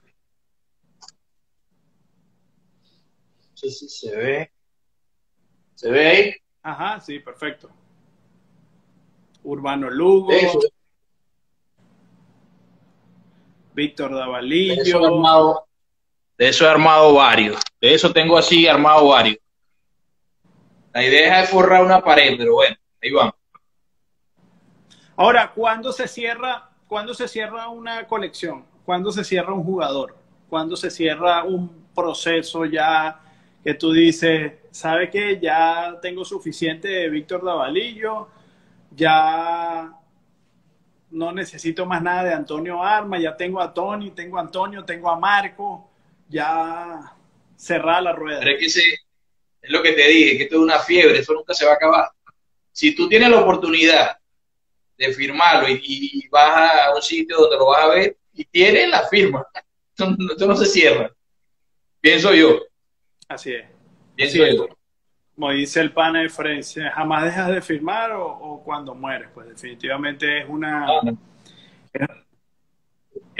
No sé si se ve. ¿Se ve ahí? Ajá, sí, perfecto. Urbano Lugo. Víctor Davalillo. De eso, armado, de eso he armado varios. De eso tengo así armado varios. La idea es forrar una pared, pero bueno, ahí vamos. Ahora, ¿cuándo se cierra, cuándo se cierra una colección? ¿Cuándo se cierra un jugador? ¿Cuándo se cierra un proceso ya que tú dices, ¿sabe qué? Ya tengo suficiente de Víctor Davalillo, ya no necesito más nada de Antonio Arma, ya tengo a Tony, tengo a Antonio, tengo a Marco, ya cerrada la rueda. que es lo que te dije, que esto es una fiebre, eso nunca se va a acabar. Si tú tienes la oportunidad de firmarlo y, vas a un sitio donde lo vas a ver y tienes la firma, esto, no se cierra. Pienso yo. Así es. Pienso yo. Como dice el pana de Francia, jamás dejas de firmar o, cuando mueres. Pues definitivamente es una... Ah,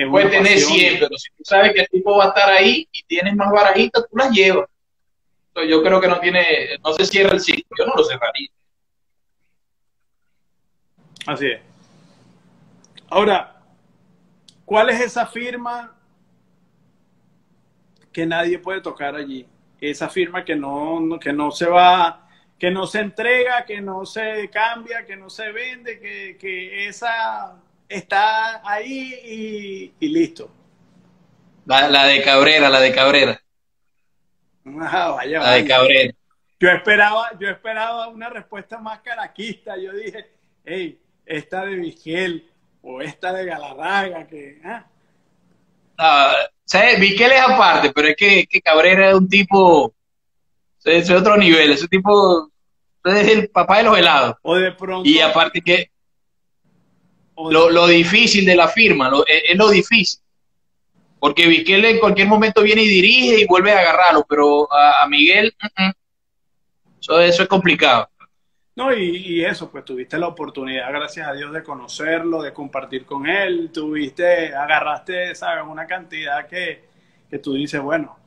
Puedes tener siempre, pero si tú sabes que el tipo va a estar ahí y tienes más barajitas, tú las llevas yo creo que no tiene, no se cierra el sitio, yo no lo cerraría. Así es. Ahora, ¿cuál es esa firma que nadie puede tocar allí? Esa firma que no, que no se va, que no se entrega, que no se cambia, que no se vende, que, esa está ahí y, listo. La, la de Cabrera, la de Cabrera. Ah, la de Cabrera. Yo esperaba, yo esperaba una respuesta más caraquista. Yo dije, hey, esta de Vigel o esta de Galarraga, que. ¿ah? Ah, Vigel es aparte, pero es que, Cabrera es un tipo. Es de otro nivel, es un tipo. Es el papá de los helados. O de pronto. Y aparte que. Lo, difícil de la firma, es lo difícil porque Vizquel en cualquier momento viene y dirige y vuelve a agarrarlo, pero a, Miguel, Eso, es complicado. No, y, y, eso, pues tuviste la oportunidad, gracias a Dios, de conocerlo, de compartir con él, tuviste, agarraste, sabes, una cantidad que, que tú dices, bueno,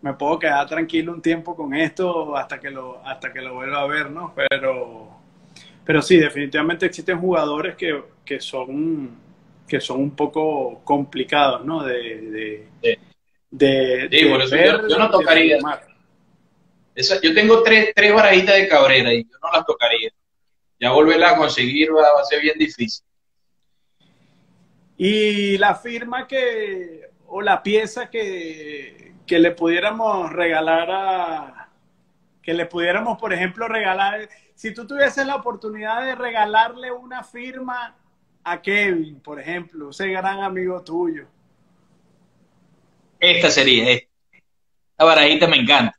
me puedo quedar tranquilo un tiempo con esto hasta que lo, hasta que lo vuelva a ver, ¿no? Pero, pero sí, definitivamente existen jugadores que, que son, que son un poco complicados, ¿no? De, de, Sí. de, Sí, de por eso ver, yo- yo no tocaría. Esa- yo tengo tres, tres barajitas de cabrera y yo no las tocaría. Ya volverla a conseguir va, va a ser bien difícil. Y la firma que, o la pieza que, que le pudiéramos regalar a, que le pudiéramos, por ejemplo, regalar, si tú tuvieses la oportunidad de regalarle una firma a Kevin, por ejemplo, ese gran amigo tuyo, Esta sería, esta. Esta barajita me encanta.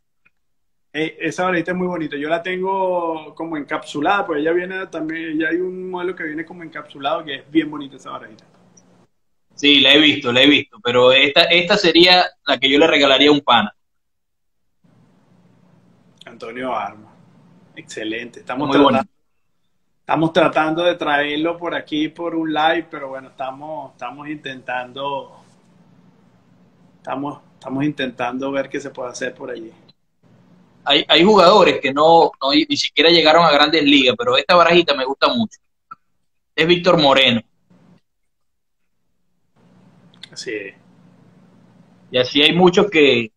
eh, esa varita es muy bonita. Yo la tengo como encapsulada, pues ella viene también, ya hay un modelo que viene como encapsulado que es bien bonita esa varita. Sí, la he visto, la he visto, pero esta, esta sería la que yo le regalaría a un pana. Antonio Arma. Excelente. Estamos Muy tratando. Estamos tratando de traerlo por aquí por un live, pero bueno, estamos, estamos intentando. Estamos, estamos intentando ver qué se puede hacer por allí. Hay, hay jugadores que no, no- ni siquiera llegaron a grandes ligas, pero esta barajita me gusta mucho. Es Víctor Moreno. Así es. Y así hay muchos que,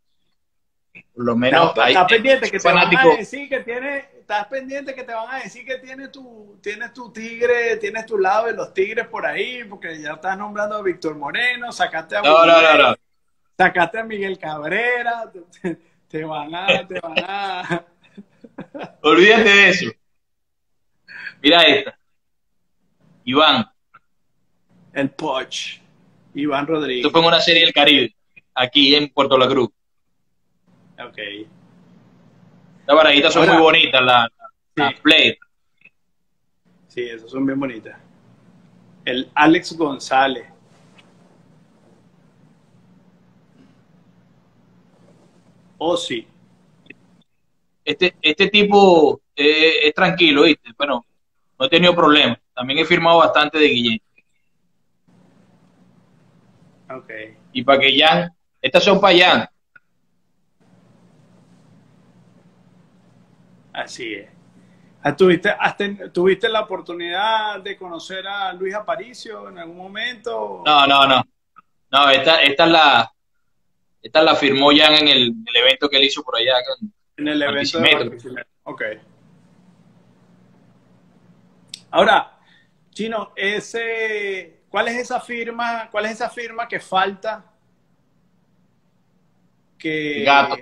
por lo menos, hay, estás pendiente que van fanático. a decir que tiene, estás pendiente que te van a decir que tienes tu, tienes tu tigre, tienes tu lado de los tigres por ahí, porque ya estás nombrando a Víctor Moreno, sacaste a No, no, no, no. sacaste a Miguel Cabrera, te, te van a, te van a. Olvídate de eso. Mira esta. Iván. El Poch, Iván Rodríguez. Esto fue en una serie del Caribe, aquí en Puerto La Cruz. Ok. Las barajitas son muy bonitas, las la, Sí. play. Sí, esas son bien bonitas. El Alex González. Oh, sí. Este, este tipo eh, es tranquilo, ¿viste? Bueno, no he tenido problemas. También he firmado bastante de Guillén. Ok. Y para que Jan, estas son para Jan. Así es. Ah, ¿Tuviste, has ten- ¿Tuviste la oportunidad de conocer a Luis Aparicio en algún momento? No, no, no. No, esta, esta es la, esta la firmó Jan en el, el evento que él hizo por allá. En el evento de. Ok. Ahora, Chino, ese, ¿cuál es esa firma? ¿Cuál es esa firma que falta? Que, gato.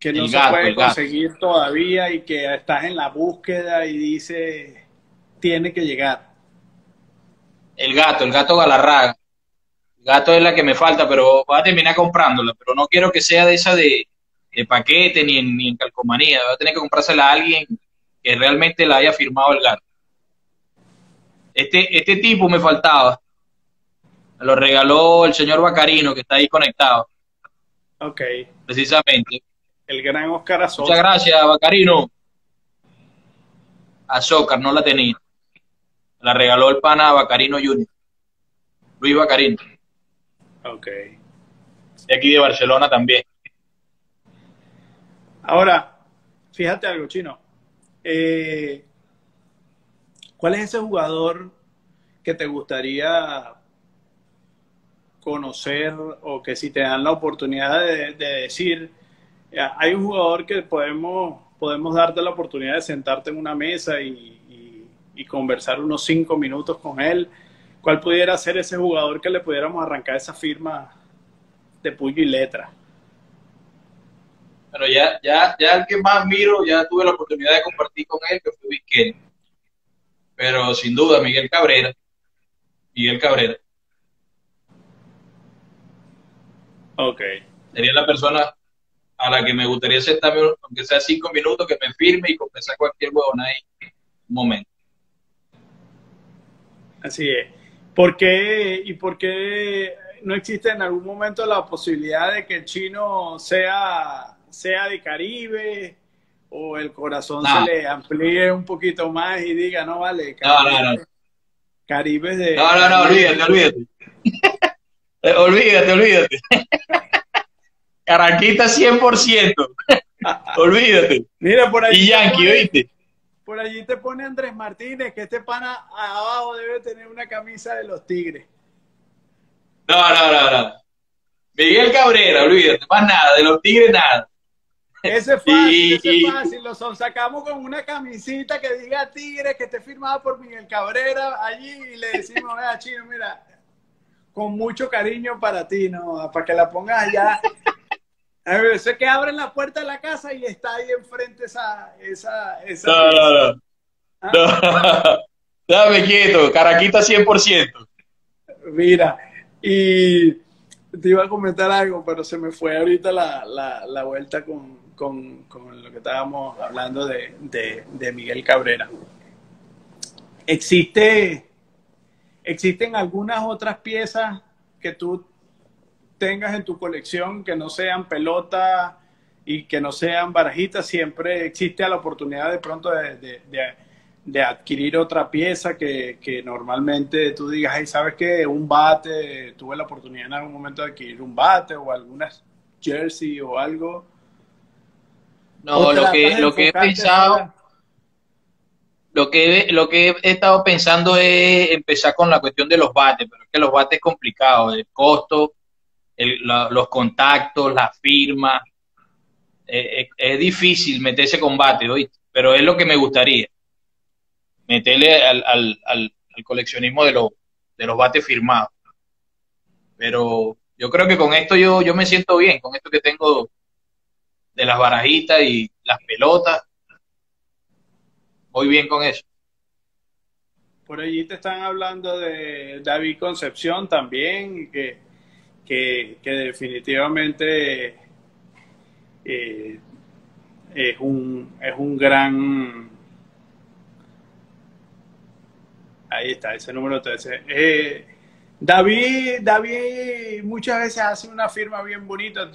Que no se puede conseguir todavía y que estás en la búsqueda y dice tiene que llegar. El gato, el gato Galarraga. El gato es la que me falta, pero voy a terminar comprándola. Pero no quiero que sea de esa de, de paquete ni en, ni en calcomanía. Voy a tener que comprársela a alguien que realmente la haya firmado el gato. Este, este tipo me faltaba. Me lo regaló el señor Bacarino, que está ahí conectado, Ok. precisamente. El gran Oscar Azoka. Muchas gracias, Bacarino. Azócar no la tenía. La regaló el pana Bacarino Junior. Luis Bacarino. Ok. De aquí de Barcelona también. Ahora, fíjate algo, Chino. Eh, ¿Cuál es ese jugador que te gustaría conocer o que si te dan la oportunidad de, de decir, hay un jugador que podemos, podemos darte la oportunidad de sentarte en una mesa y, y- y conversar unos cinco minutos con él? ¿Cuál pudiera ser ese jugador que le pudiéramos arrancar esa firma de puño y letra? Pero ya, ya, ya el que más miro, ya tuve la oportunidad de compartir con él, que fue Vizquel. Pero sin duda, Miguel Cabrera. Miguel Cabrera. Ok. Sería la persona a la que me gustaría sentarme, aunque sea cinco minutos, que me firme y conversar cualquier huevona ahí. Un momento. Así es. ¿Por qué, ¿Y por qué no existe en algún momento la posibilidad de que el chino sea, sea de Caribe o el corazón se le amplíe un poquito más y diga, no vale, Caribe, no, no, no. Caribe de... No, no, no, olvídate, olvídate. olvídate, olvídate. Caraquita 100%. olvídate. Mira, por ahí. Y Yankee, ¿oíste? Por allí te pone Andrés Martínez, que este pana abajo debe tener una camisa de los Tigres. No, no, no, no. Miguel Cabrera, olvídate, más nada, de los Tigres nada. Ese es fácil, ese es fácil, lo son. Sacamos con una camisita que diga Tigres, que esté firmada por Miguel Cabrera allí y le decimos, vea, chino, mira, con mucho cariño para ti, ¿no? Para que la pongas allá. Sé que abren la puerta de la casa y está ahí enfrente esa... esa, esa no, no, no, ¿Ah? Dame quieto, Caraquita 100%. Mira, y te iba a comentar algo, pero se me fue ahorita la, la, la vuelta con, con, con, lo que estábamos hablando de, de, de, Miguel Cabrera. Existe, existen algunas otras piezas que tú tengas en tu colección que no sean pelota y que no sean barajitas, siempre existe la oportunidad de pronto de, de, adquirir otra pieza que, que, normalmente tú digas, hey, ¿sabes qué? Un bate, tuve la oportunidad en algún momento de adquirir un bate o algunas jersey o algo. No, lo que, lo que he pensado, lo que, lo que he estado pensando es empezar con la cuestión de los bates, pero es que los bates es complicado, el costo, los contactos, la firma. Eh, eh, es difícil meterse combate, ¿oíste? pero es lo que me gustaría. Meterle al, al, al, coleccionismo de, los de los bates firmados. Pero yo creo que con esto yo, yo me siento bien, con esto que tengo de las barajitas y las pelotas. Voy bien con eso. Por allí te están hablando de David Concepción también, que que, definitivamente eh, es, un, es un gran... Ahí está, ese número 13. Eh, David, David muchas veces hace una firma bien bonita,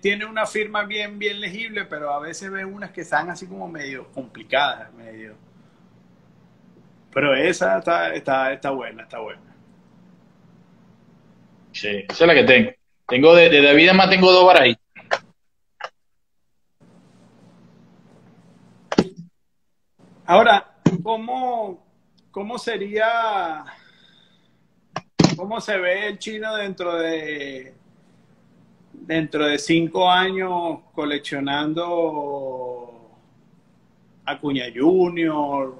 tiene una firma bien, bien legible, pero a veces ve unas que están así como medio complicadas, medio. Pero esa está, está, está buena, está buena. Sí, esa es la que tengo. Tengo de, de David más tengo dos ahí. Ahora, ¿cómo, ¿cómo sería, cómo se ve el chino dentro de, dentro de cinco años coleccionando Acuña Junior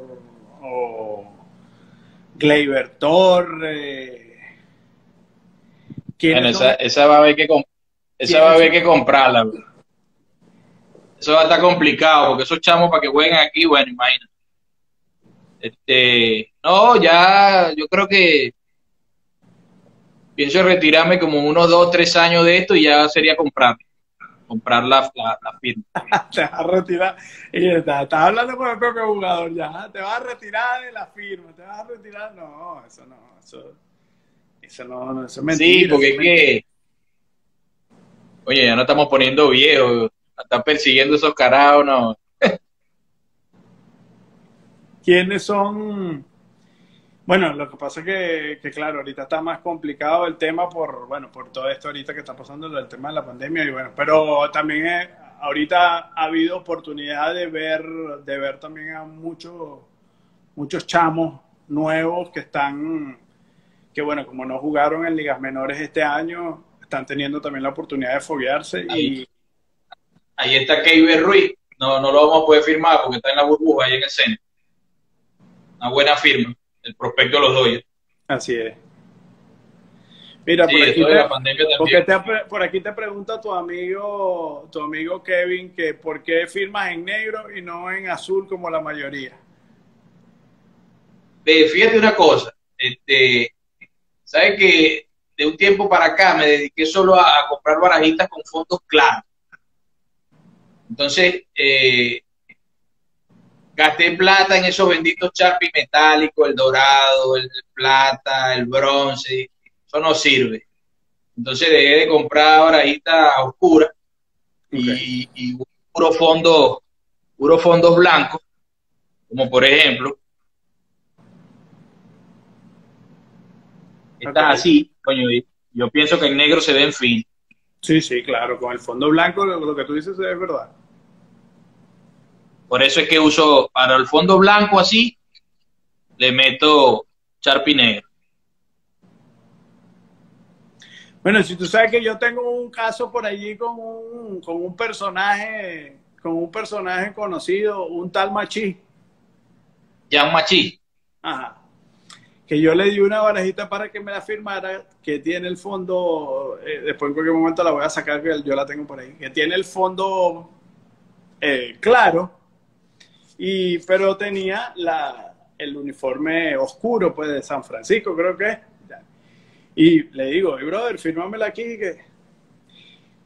o Gleyber Torres? Esa, va a haber que, esa va a haber que comprarla. Eso va a estar complicado, porque esos chamos para que jueguen aquí, bueno, imagínate. Este, no, ya, yo creo que pienso retirarme como unos dos, tres años de esto y ya sería comprar, comprar la, la, firma. te vas a retirar, y estás, estás hablando con el propio jugador ya, te vas a retirar de la firma, te vas a retirar, no, eso no, eso eso no, eso es mentira. Sí, porque es que. Oye, ya no estamos poniendo viejos. Están persiguiendo esos carajos, no. ¿Quiénes son? Bueno, lo que pasa es que, que, claro, ahorita está más complicado el tema por, bueno, por todo esto ahorita que está pasando, el tema de la pandemia, y bueno, pero también eh, ahorita ha habido oportunidad de ver, de ver también a muchos, muchos chamos nuevos que están que bueno, como no jugaron en ligas menores este año, están teniendo también la oportunidad de foguearse. Ahí, y... ahí está Keiber Ruiz, no, no lo vamos a poder firmar porque está en la burbuja ahí en el centro. Una buena firma, el prospecto de los Dodgers. Así es. Mira, por, aquí te, por aquí te pregunta tu amigo, tu amigo Kevin que por qué firmas en negro y no en azul como la mayoría. fíjate una cosa, este, ¿Sabes que de un tiempo para acá me dediqué solo a, comprar barajitas con fondos claros? Entonces, eh, gasté plata en esos benditos charpis metálicos, el dorado, el plata, el bronce, eso no sirve. Entonces dejé de comprar barajitas oscuras y, puro fondo, puros fondos blancos, como por ejemplo, está así, coño, yo pienso que en negro se ve en fin. Sí, sí, claro, con el fondo blanco lo, que tú dices es verdad. Por eso es que uso para el fondo blanco así, le meto Sharpie negro. Bueno, si tú sabes que yo tengo un caso por allí con un, con un personaje, con un personaje conocido, un tal Machi. Ya un Machi. Ajá que yo le di una barajita para que me la firmara, que tiene el fondo, eh, después en cualquier momento la voy a sacar, que yo la tengo por ahí, que tiene el fondo eh, claro, y, pero tenía la, el uniforme oscuro, pues, de San Francisco, creo que Y le digo, hey, brother, fírmamela aquí, que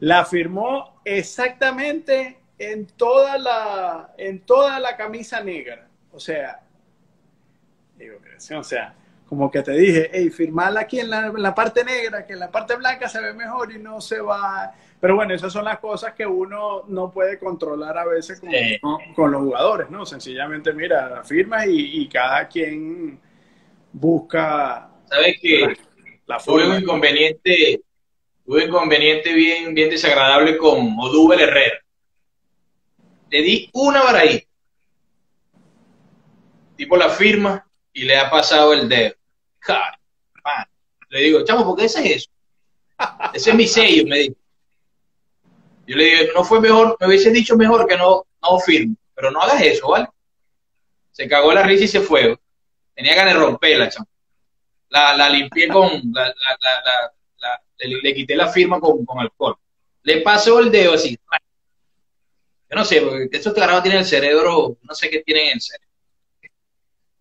la firmó exactamente en toda la, en toda la camisa negra. O sea, digo, o sea, como que te dije, hey, firmarla aquí en la, parte negra, que en la parte blanca se ve mejor y no se va. Pero bueno, esas son las cosas que uno no puede controlar a veces con, los jugadores, ¿no? Sencillamente, mira, firmas y, y cada quien busca. ¿Sabes qué? La, tuve un inconveniente, tuve un inconveniente bien, bien desagradable con Odubel Herrera. Le di una ahí. Tipo la firma y le ha pasado el dedo. Le digo, chamo, ¿por qué ese es eso? Ese es mi sello, me dijo. Yo le digo, no fue mejor, me hubiese dicho mejor que no, no firme, pero no hagas eso, ¿vale? Se cagó la risa y se fue. Tenía ganas de romperla, chamo. La, la limpié con, la, la, le, le, quité la firma con, con alcohol. Le pasó el dedo así. Yo no sé, porque esos carajo tienen el cerebro, no sé qué tienen en el cerebro.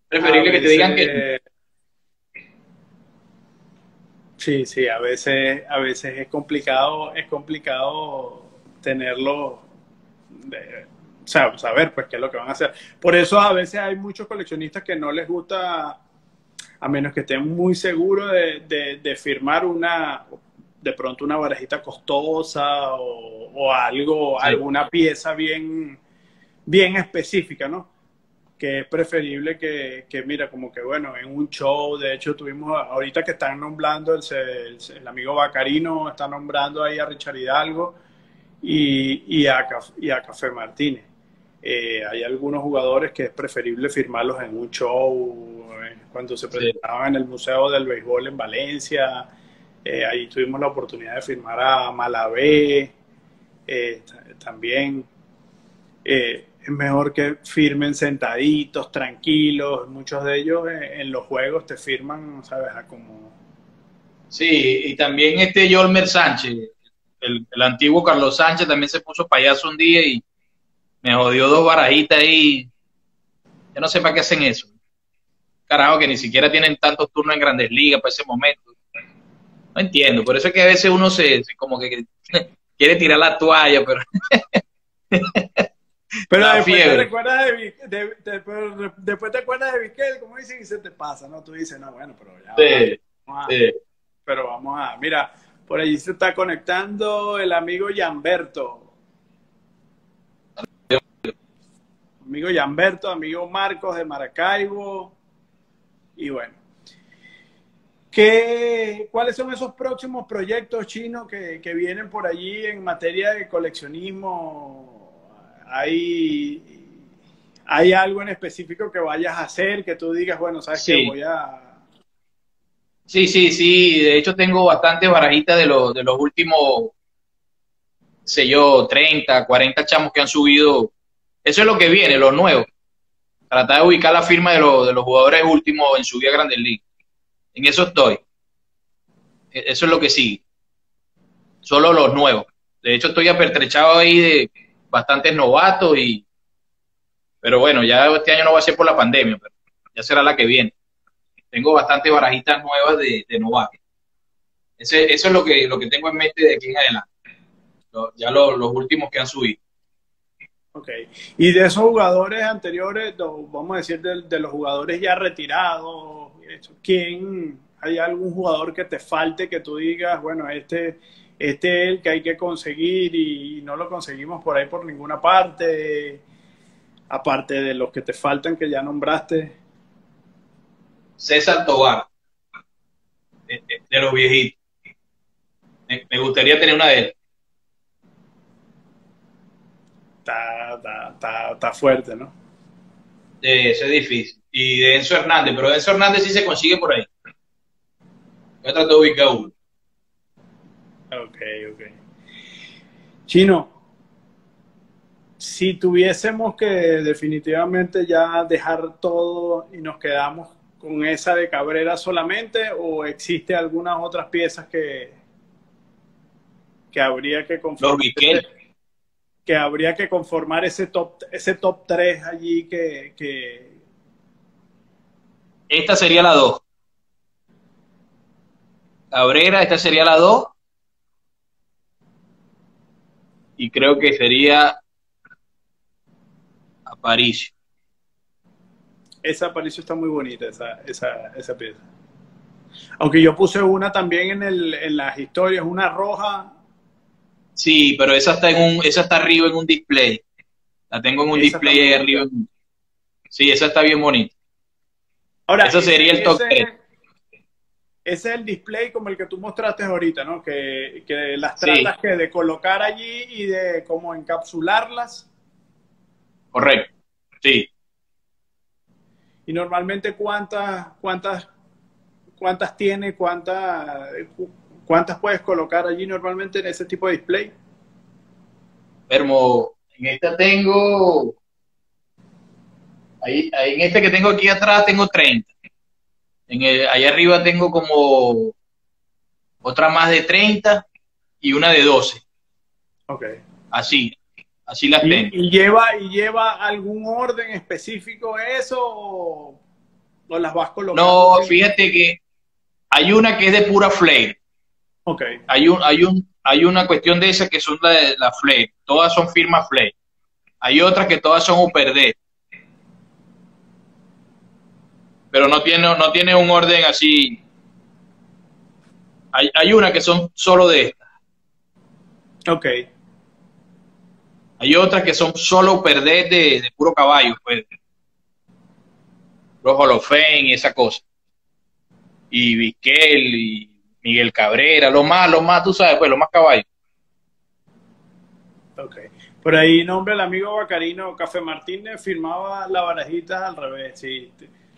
Preferible que te digan que Sí, sí, a veces, a veces es complicado, es complicado tenerlo, de, saber pues qué es lo que van a hacer. Por eso a veces hay muchos coleccionistas que no les gusta, a menos que estén muy seguros de, firmar una, de pronto una barajita costosa o, algo, alguna pieza bien, bien específica, ¿no? Que es preferible que, que, mira, como que bueno, en un show, de hecho tuvimos, ahorita que están nombrando, el, el, amigo Bacarino está nombrando ahí a Richard Hidalgo y, y, a, y a Café Martínez. Eh, hay algunos jugadores que es preferible firmarlos en un show, eh, cuando se presentaban en el Museo del Béisbol en Valencia, eh, ahí tuvimos la oportunidad de firmar a Malavé, también es mejor que firmen sentaditos, tranquilos. Muchos de ellos en, los juegos te firman, ¿sabes? A como... Sí, y también este Yolmer Sánchez, el, antiguo Carlos Sánchez también se puso payaso un día y me jodió dos barajitas ahí. Yo no sé para qué hacen eso. Carajo, que ni siquiera tienen tantos turnos en grandes ligas para ese momento. No entiendo, por eso es que a veces uno se como que quiere tirar la toalla, pero... Pero después te, recuerdas de, después te acuerdas de Viquel, como dicen, y se te pasa, ¿no? Tú dices, no, bueno, pero ya. vamos a, Pero vamos a. Mira, por allí se está conectando el amigo Yamberto. Amigo Yamberto, amigo Marcos de Maracaibo. Y bueno. ¿Qué, ¿Cuáles son esos próximos proyectos chinos que, que vienen por allí en materia de coleccionismo? Hay, hay algo en específico que vayas a hacer, que tú digas, bueno, sabes que voy a... Sí, sí, sí, de hecho tengo bastantes barajitas de, los, de los últimos, sé yo, 30, 40 chamos que han subido. Eso es lo que viene, lo nuevo. Tratar de ubicar la firma de, los, de los jugadores últimos en su vida Grandes League. En eso estoy. E, eso es lo que sigue. Solo los nuevos. De hecho, estoy apertrechado ahí de bastantes novatos y pero bueno, ya este año no va a ser por la pandemia, pero ya será la que viene. Tengo bastantes barajitas nuevas de, de novatos. Ese, eso es lo que, lo que tengo en mente de aquí en adelante. ya los últimos que han subido. Ok. Y de esos jugadores anteriores, vamos a decir de, de los jugadores ya retirados, ¿quién, hay algún jugador que te falte que tú digas, bueno, este este es el que hay que conseguir y no lo conseguimos por ahí por ninguna parte. Aparte de los que te faltan que ya nombraste. César Tobar, de, los viejitos. Me, gustaría tener una de él. Está, fuerte, ¿no? eso es difícil. Y de Enzo Hernández, pero Enzo Hernández sí se consigue por ahí. Yo trato de ubicar uno. Ok, ok. Chino, si tuviésemos que definitivamente ya dejar todo y nos quedamos con esa de Cabrera solamente o existe algunas otras piezas que, que habría que conformar que habría que conformar ese top ese top 3 allí que, que... esta sería la 2 Cabrera esta sería la 2 y creo que sería Aparicio. Esa Aparicio está muy bonita, esa, esa, esa pieza. Aunque yo puse una también en, el, en las historias, una roja. Sí, pero esa está, en un, esa está arriba en un display. La tengo en un display ahí arriba. Sí, esa está bien bonita. Ahora, ese sería el top 3 ese es el display como el que tú mostraste ahorita, ¿no? Que, las tratas que de colocar allí y de cómo encapsularlas. Correcto, sí. Y normalmente cuántas, cuántas, cuántas tiene, cuántas, cuántas puedes colocar allí normalmente en ese tipo de display. Hermo, en esta tengo, ahí, en este que tengo aquí atrás tengo 30 en el, allá arriba tengo como otra más de 30 y una de 12. Ok. Así, así las tengo. ¿Y lleva, ¿Y lleva algún orden específico eso o, las vas colocando? No, fíjate que hay una que es de pura flare. Ok. Hay, un, hay, un, hay una cuestión de esas que son la, la flare. Todas son firmas flare. Hay otras que todas son UPRD pero no tiene, no tiene un orden así. Hay, hay una que son solo de estas. Ok. Hay otras que son solo perder de, puro caballo, pues. Rojo Lofen y esa cosa. Y Vizquel y Miguel Cabrera, lo más, lo más, tú sabes, pues, lo más caballo. Ok. Por ahí nombre el amigo Bacarino Café Martínez firmaba la barajita al revés, sí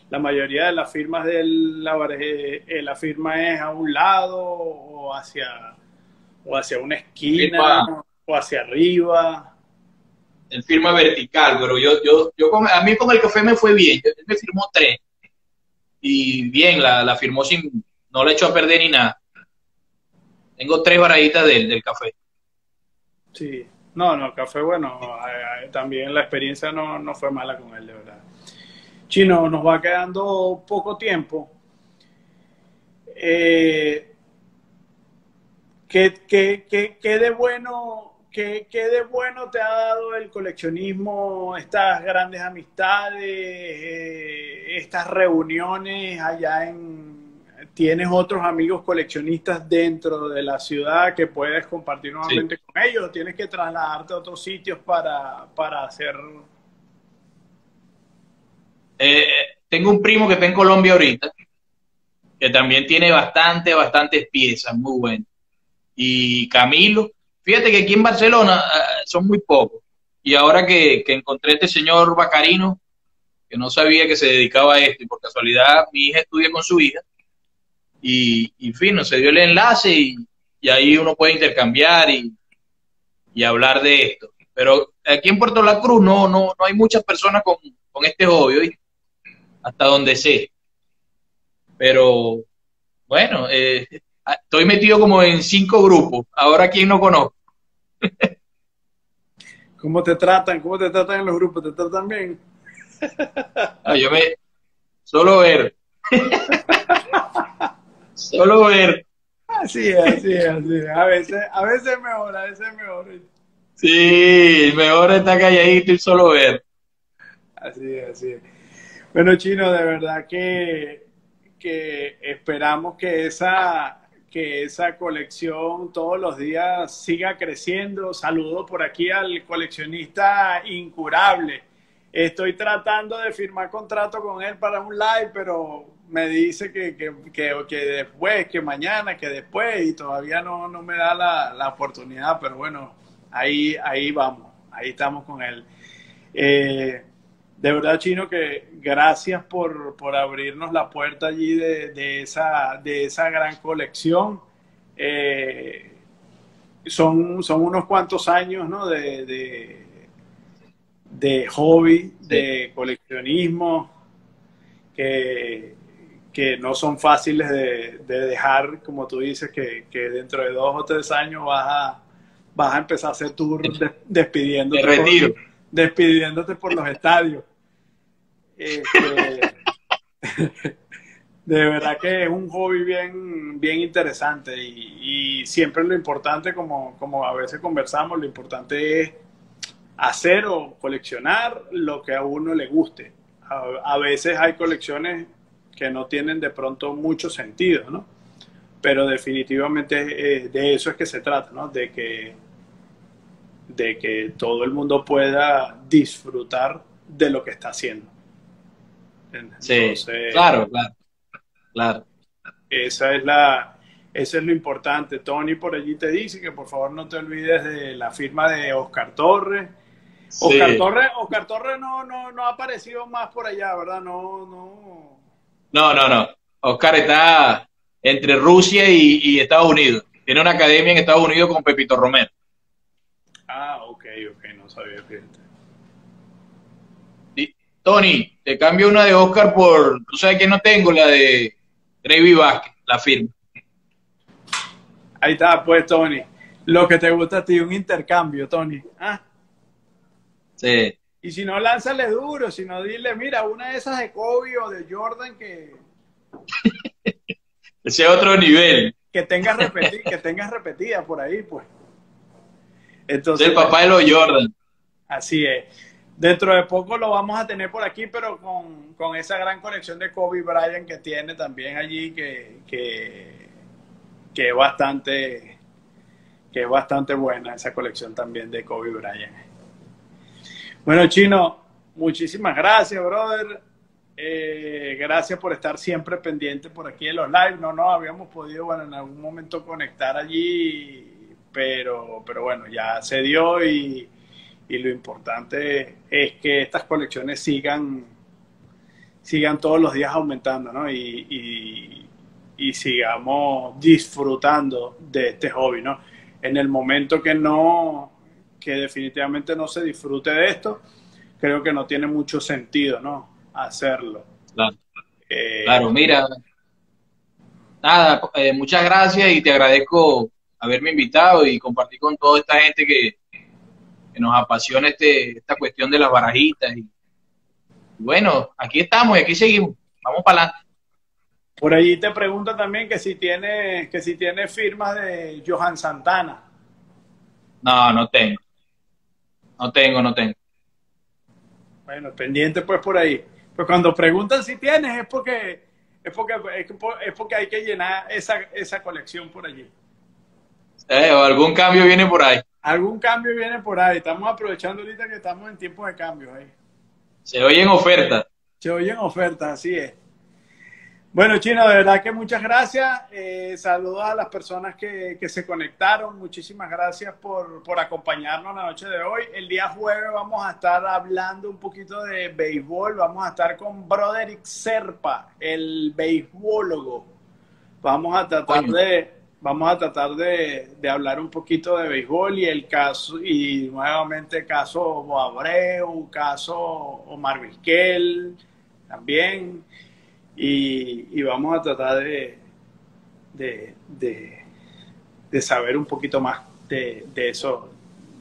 la mayoría de las firmas de la, eh, la firma es a un lado o hacia, o hacia una esquina o hacia arriba. El firma vertical, pero yo, yo, yo a mí con el café me fue bien, él me firmó tres y bien, la, la firmó sin, no le echó a perder ni nada. Tengo tres baraditas del, del café. Sí, no, no, café bueno, eh, también la experiencia no, no fue mala con él, de verdad. Chino, nos va quedando poco tiempo. Eh, ¿qué, de bueno, qué, de bueno te ha dado el coleccionismo, estas grandes amistades, eh, estas reuniones allá en... ¿Tienes otros amigos coleccionistas dentro de la ciudad que puedes compartir nuevamente con ellos? ¿Tienes que trasladarte a otros sitios para, para hacer eh, tengo un primo que está en Colombia ahorita, que también tiene bastante, bastantes piezas, muy buenas. Y Camilo, fíjate que aquí en Barcelona eh, son muy pocos. Y ahora que, encontré este señor Bacarino, que no sabía que se dedicaba a esto, y por casualidad mi hija estudia con su hija, y, y fin, se dio el enlace y, ahí uno puede intercambiar y, y, hablar de esto. Pero aquí en Puerto La Cruz no, no, no hay muchas personas con, con este hobby hasta donde sé. Pero bueno, eh, estoy metido como en cinco grupos. Ahora, ¿quién no conozco? ¿Cómo te tratan? ¿Cómo te tratan en los grupos? ¿Te tratan bien? Yo me... Solo ver. Solo ver. Así es, así es, así es. A veces, a veces mejor, a veces mejor. Sí, mejor está calladito y solo ver. Así es, así es. Bueno, Chino, de verdad que, que esperamos que esa, que esa colección todos los días siga creciendo. Saludo por aquí al coleccionista incurable, Estoy tratando de firmar contrato con él para un live, pero me dice que, que, que, después, que mañana, que después, y todavía no, no me da la, la, oportunidad, pero bueno, ahí, ahí vamos, ahí estamos con él. Eh, de verdad, Chino, que gracias por, por abrirnos la puerta allí de, de, esa, de esa gran colección. Eh, son, son unos cuantos años ¿no? de de hobby, de coleccionismo, que, que, no son fáciles de, dejar, como tú dices, que, dentro de dos o tres años vas a, vas a empezar a hacer tour despidiéndote, por, despidiéndote por los estadios. Este, de verdad que es un hobby bien, bien interesante y, siempre lo importante, como, como a veces conversamos, lo importante es hacer o coleccionar lo que a uno le guste. A, veces hay colecciones que no tienen de pronto mucho sentido, ¿no? Pero definitivamente eh, de eso es que se trata, ¿no? De que, de que todo el mundo pueda disfrutar de lo que está haciendo. sí, claro, claro, claro. Esa es la, eso es lo importante. Tony por allí te dice que por favor no te olvides de la firma de Oscar Torres Oscar Torres, Oscar Torres no, no, no ha aparecido más por allá, ¿verdad? No, no. No, no, no. Oscar está entre Rusia y, Estados Unidos. Tiene una academia en Estados Unidos con Pepito Romero. Ah, ok, ok, no sabía, fíjate. Tony, te cambio una de Oscar por, tú sabes que no tengo, la de Trevi Vázquez, la firma. Ahí está, pues, Tony. Lo que te gusta a ti, un intercambio, Tony. Ah. Sí. Y si no, lánzale duro, si no, dile, mira, una de esas de Kobe o de Jordan que... Ese otro nivel. Que tengas repetida, que tengas repetida por ahí, pues. Entonces, el papá de los Jordan. Así es. Dentro de poco lo vamos a tener por aquí, pero con, con esa gran colección de Kobe Bryant que tiene también allí, que, que, que es bastante que es bastante buena esa colección también de Kobe Bryant. Bueno, Chino, muchísimas gracias, brother. Eh, gracias por estar siempre pendiente por aquí en los live. No no habíamos podido, bueno, en algún momento conectar allí, pero, pero bueno, ya se dio y, lo importante es que estas colecciones sigan, sigan todos los días aumentando, ¿no? Y, y sigamos disfrutando de este hobby, ¿no? En el momento que no que definitivamente no se disfrute de esto, creo que no tiene mucho sentido, ¿no? Hacerlo. Claro, eh, claro mira, nada, eh, muchas gracias y te agradezco haberme invitado y compartir con toda esta gente que, nos apasiona este, esta cuestión de las barajitas. Y, bueno, aquí estamos y aquí seguimos. Vamos para adelante. Por allí te pregunto también que si tiene, que si tiene firmas de Johan Santana. No, no tengo. No tengo, no tengo. Bueno, pendiente pues por ahí. Pues cuando preguntan si tienes es porque es porque es porque hay que llenar esa, esa colección por allí. Eh, o algún cambio viene por ahí. Algún cambio viene por ahí. Estamos aprovechando ahorita que estamos en tiempo de cambio ahí. Se oyen ofertas. Se oyen ofertas, así es. Bueno, Chino, de verdad que muchas gracias. Eh, saludos a las personas que, se conectaron. Muchísimas gracias por, acompañarnos la noche de hoy. El día jueves vamos a estar hablando un poquito de béisbol. Vamos a estar con Broderick Serpa, el béisbólogo. Vamos a tratar de vamos a tratar de, hablar un poquito de béisbol y el caso y nuevamente caso Abreu, caso Omar Vizquel también y, vamos a tratar de, de, saber un poquito más de, eso,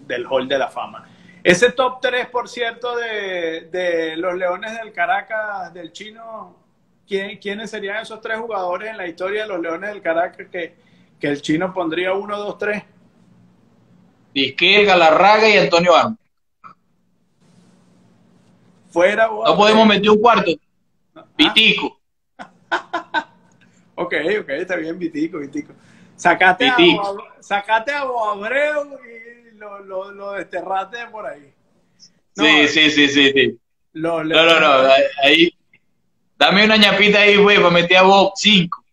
del Hall de la Fama. Ese top 3, por cierto, de, los Leones del Caracas, del chino, ¿quiénes serían esos tres jugadores en la historia de los Leones del Caracas que, el chino pondría 1, 2, 3? Vizquel, Galarraga y Antonio Armas. Fuera. No podemos meter un cuarto. Pitico. ok, ok, está bien, Vitico, Vitico. Sacaste, A, sacaste a Boabreu y lo, lo, lo, desterraste por ahí. sí, sí, sí, sí, no, no, no, ahí, dame una ñapita ahí, güey, para meter a Bob 5.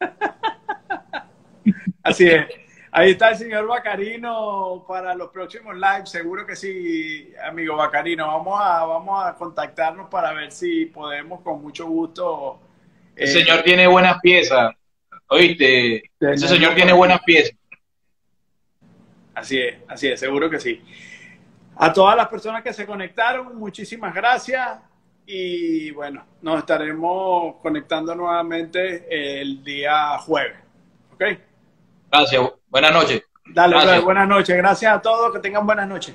Así es. Ahí está el señor Bacarino para los próximos lives. Seguro que sí, amigo Bacarino. Vamos a, vamos a contactarnos para ver si podemos con mucho gusto. el eh, señor tiene buenas piezas. Oíste, ese señor tiene buenas piezas. Así es, así es, seguro que sí. A todas las personas que se conectaron, muchísimas gracias. Y bueno, nos estaremos conectando nuevamente el día jueves. ¿Ok? Gracias. Buenas noches. Dale, buenas noches. Gracias a todos. Que tengan buenas noches.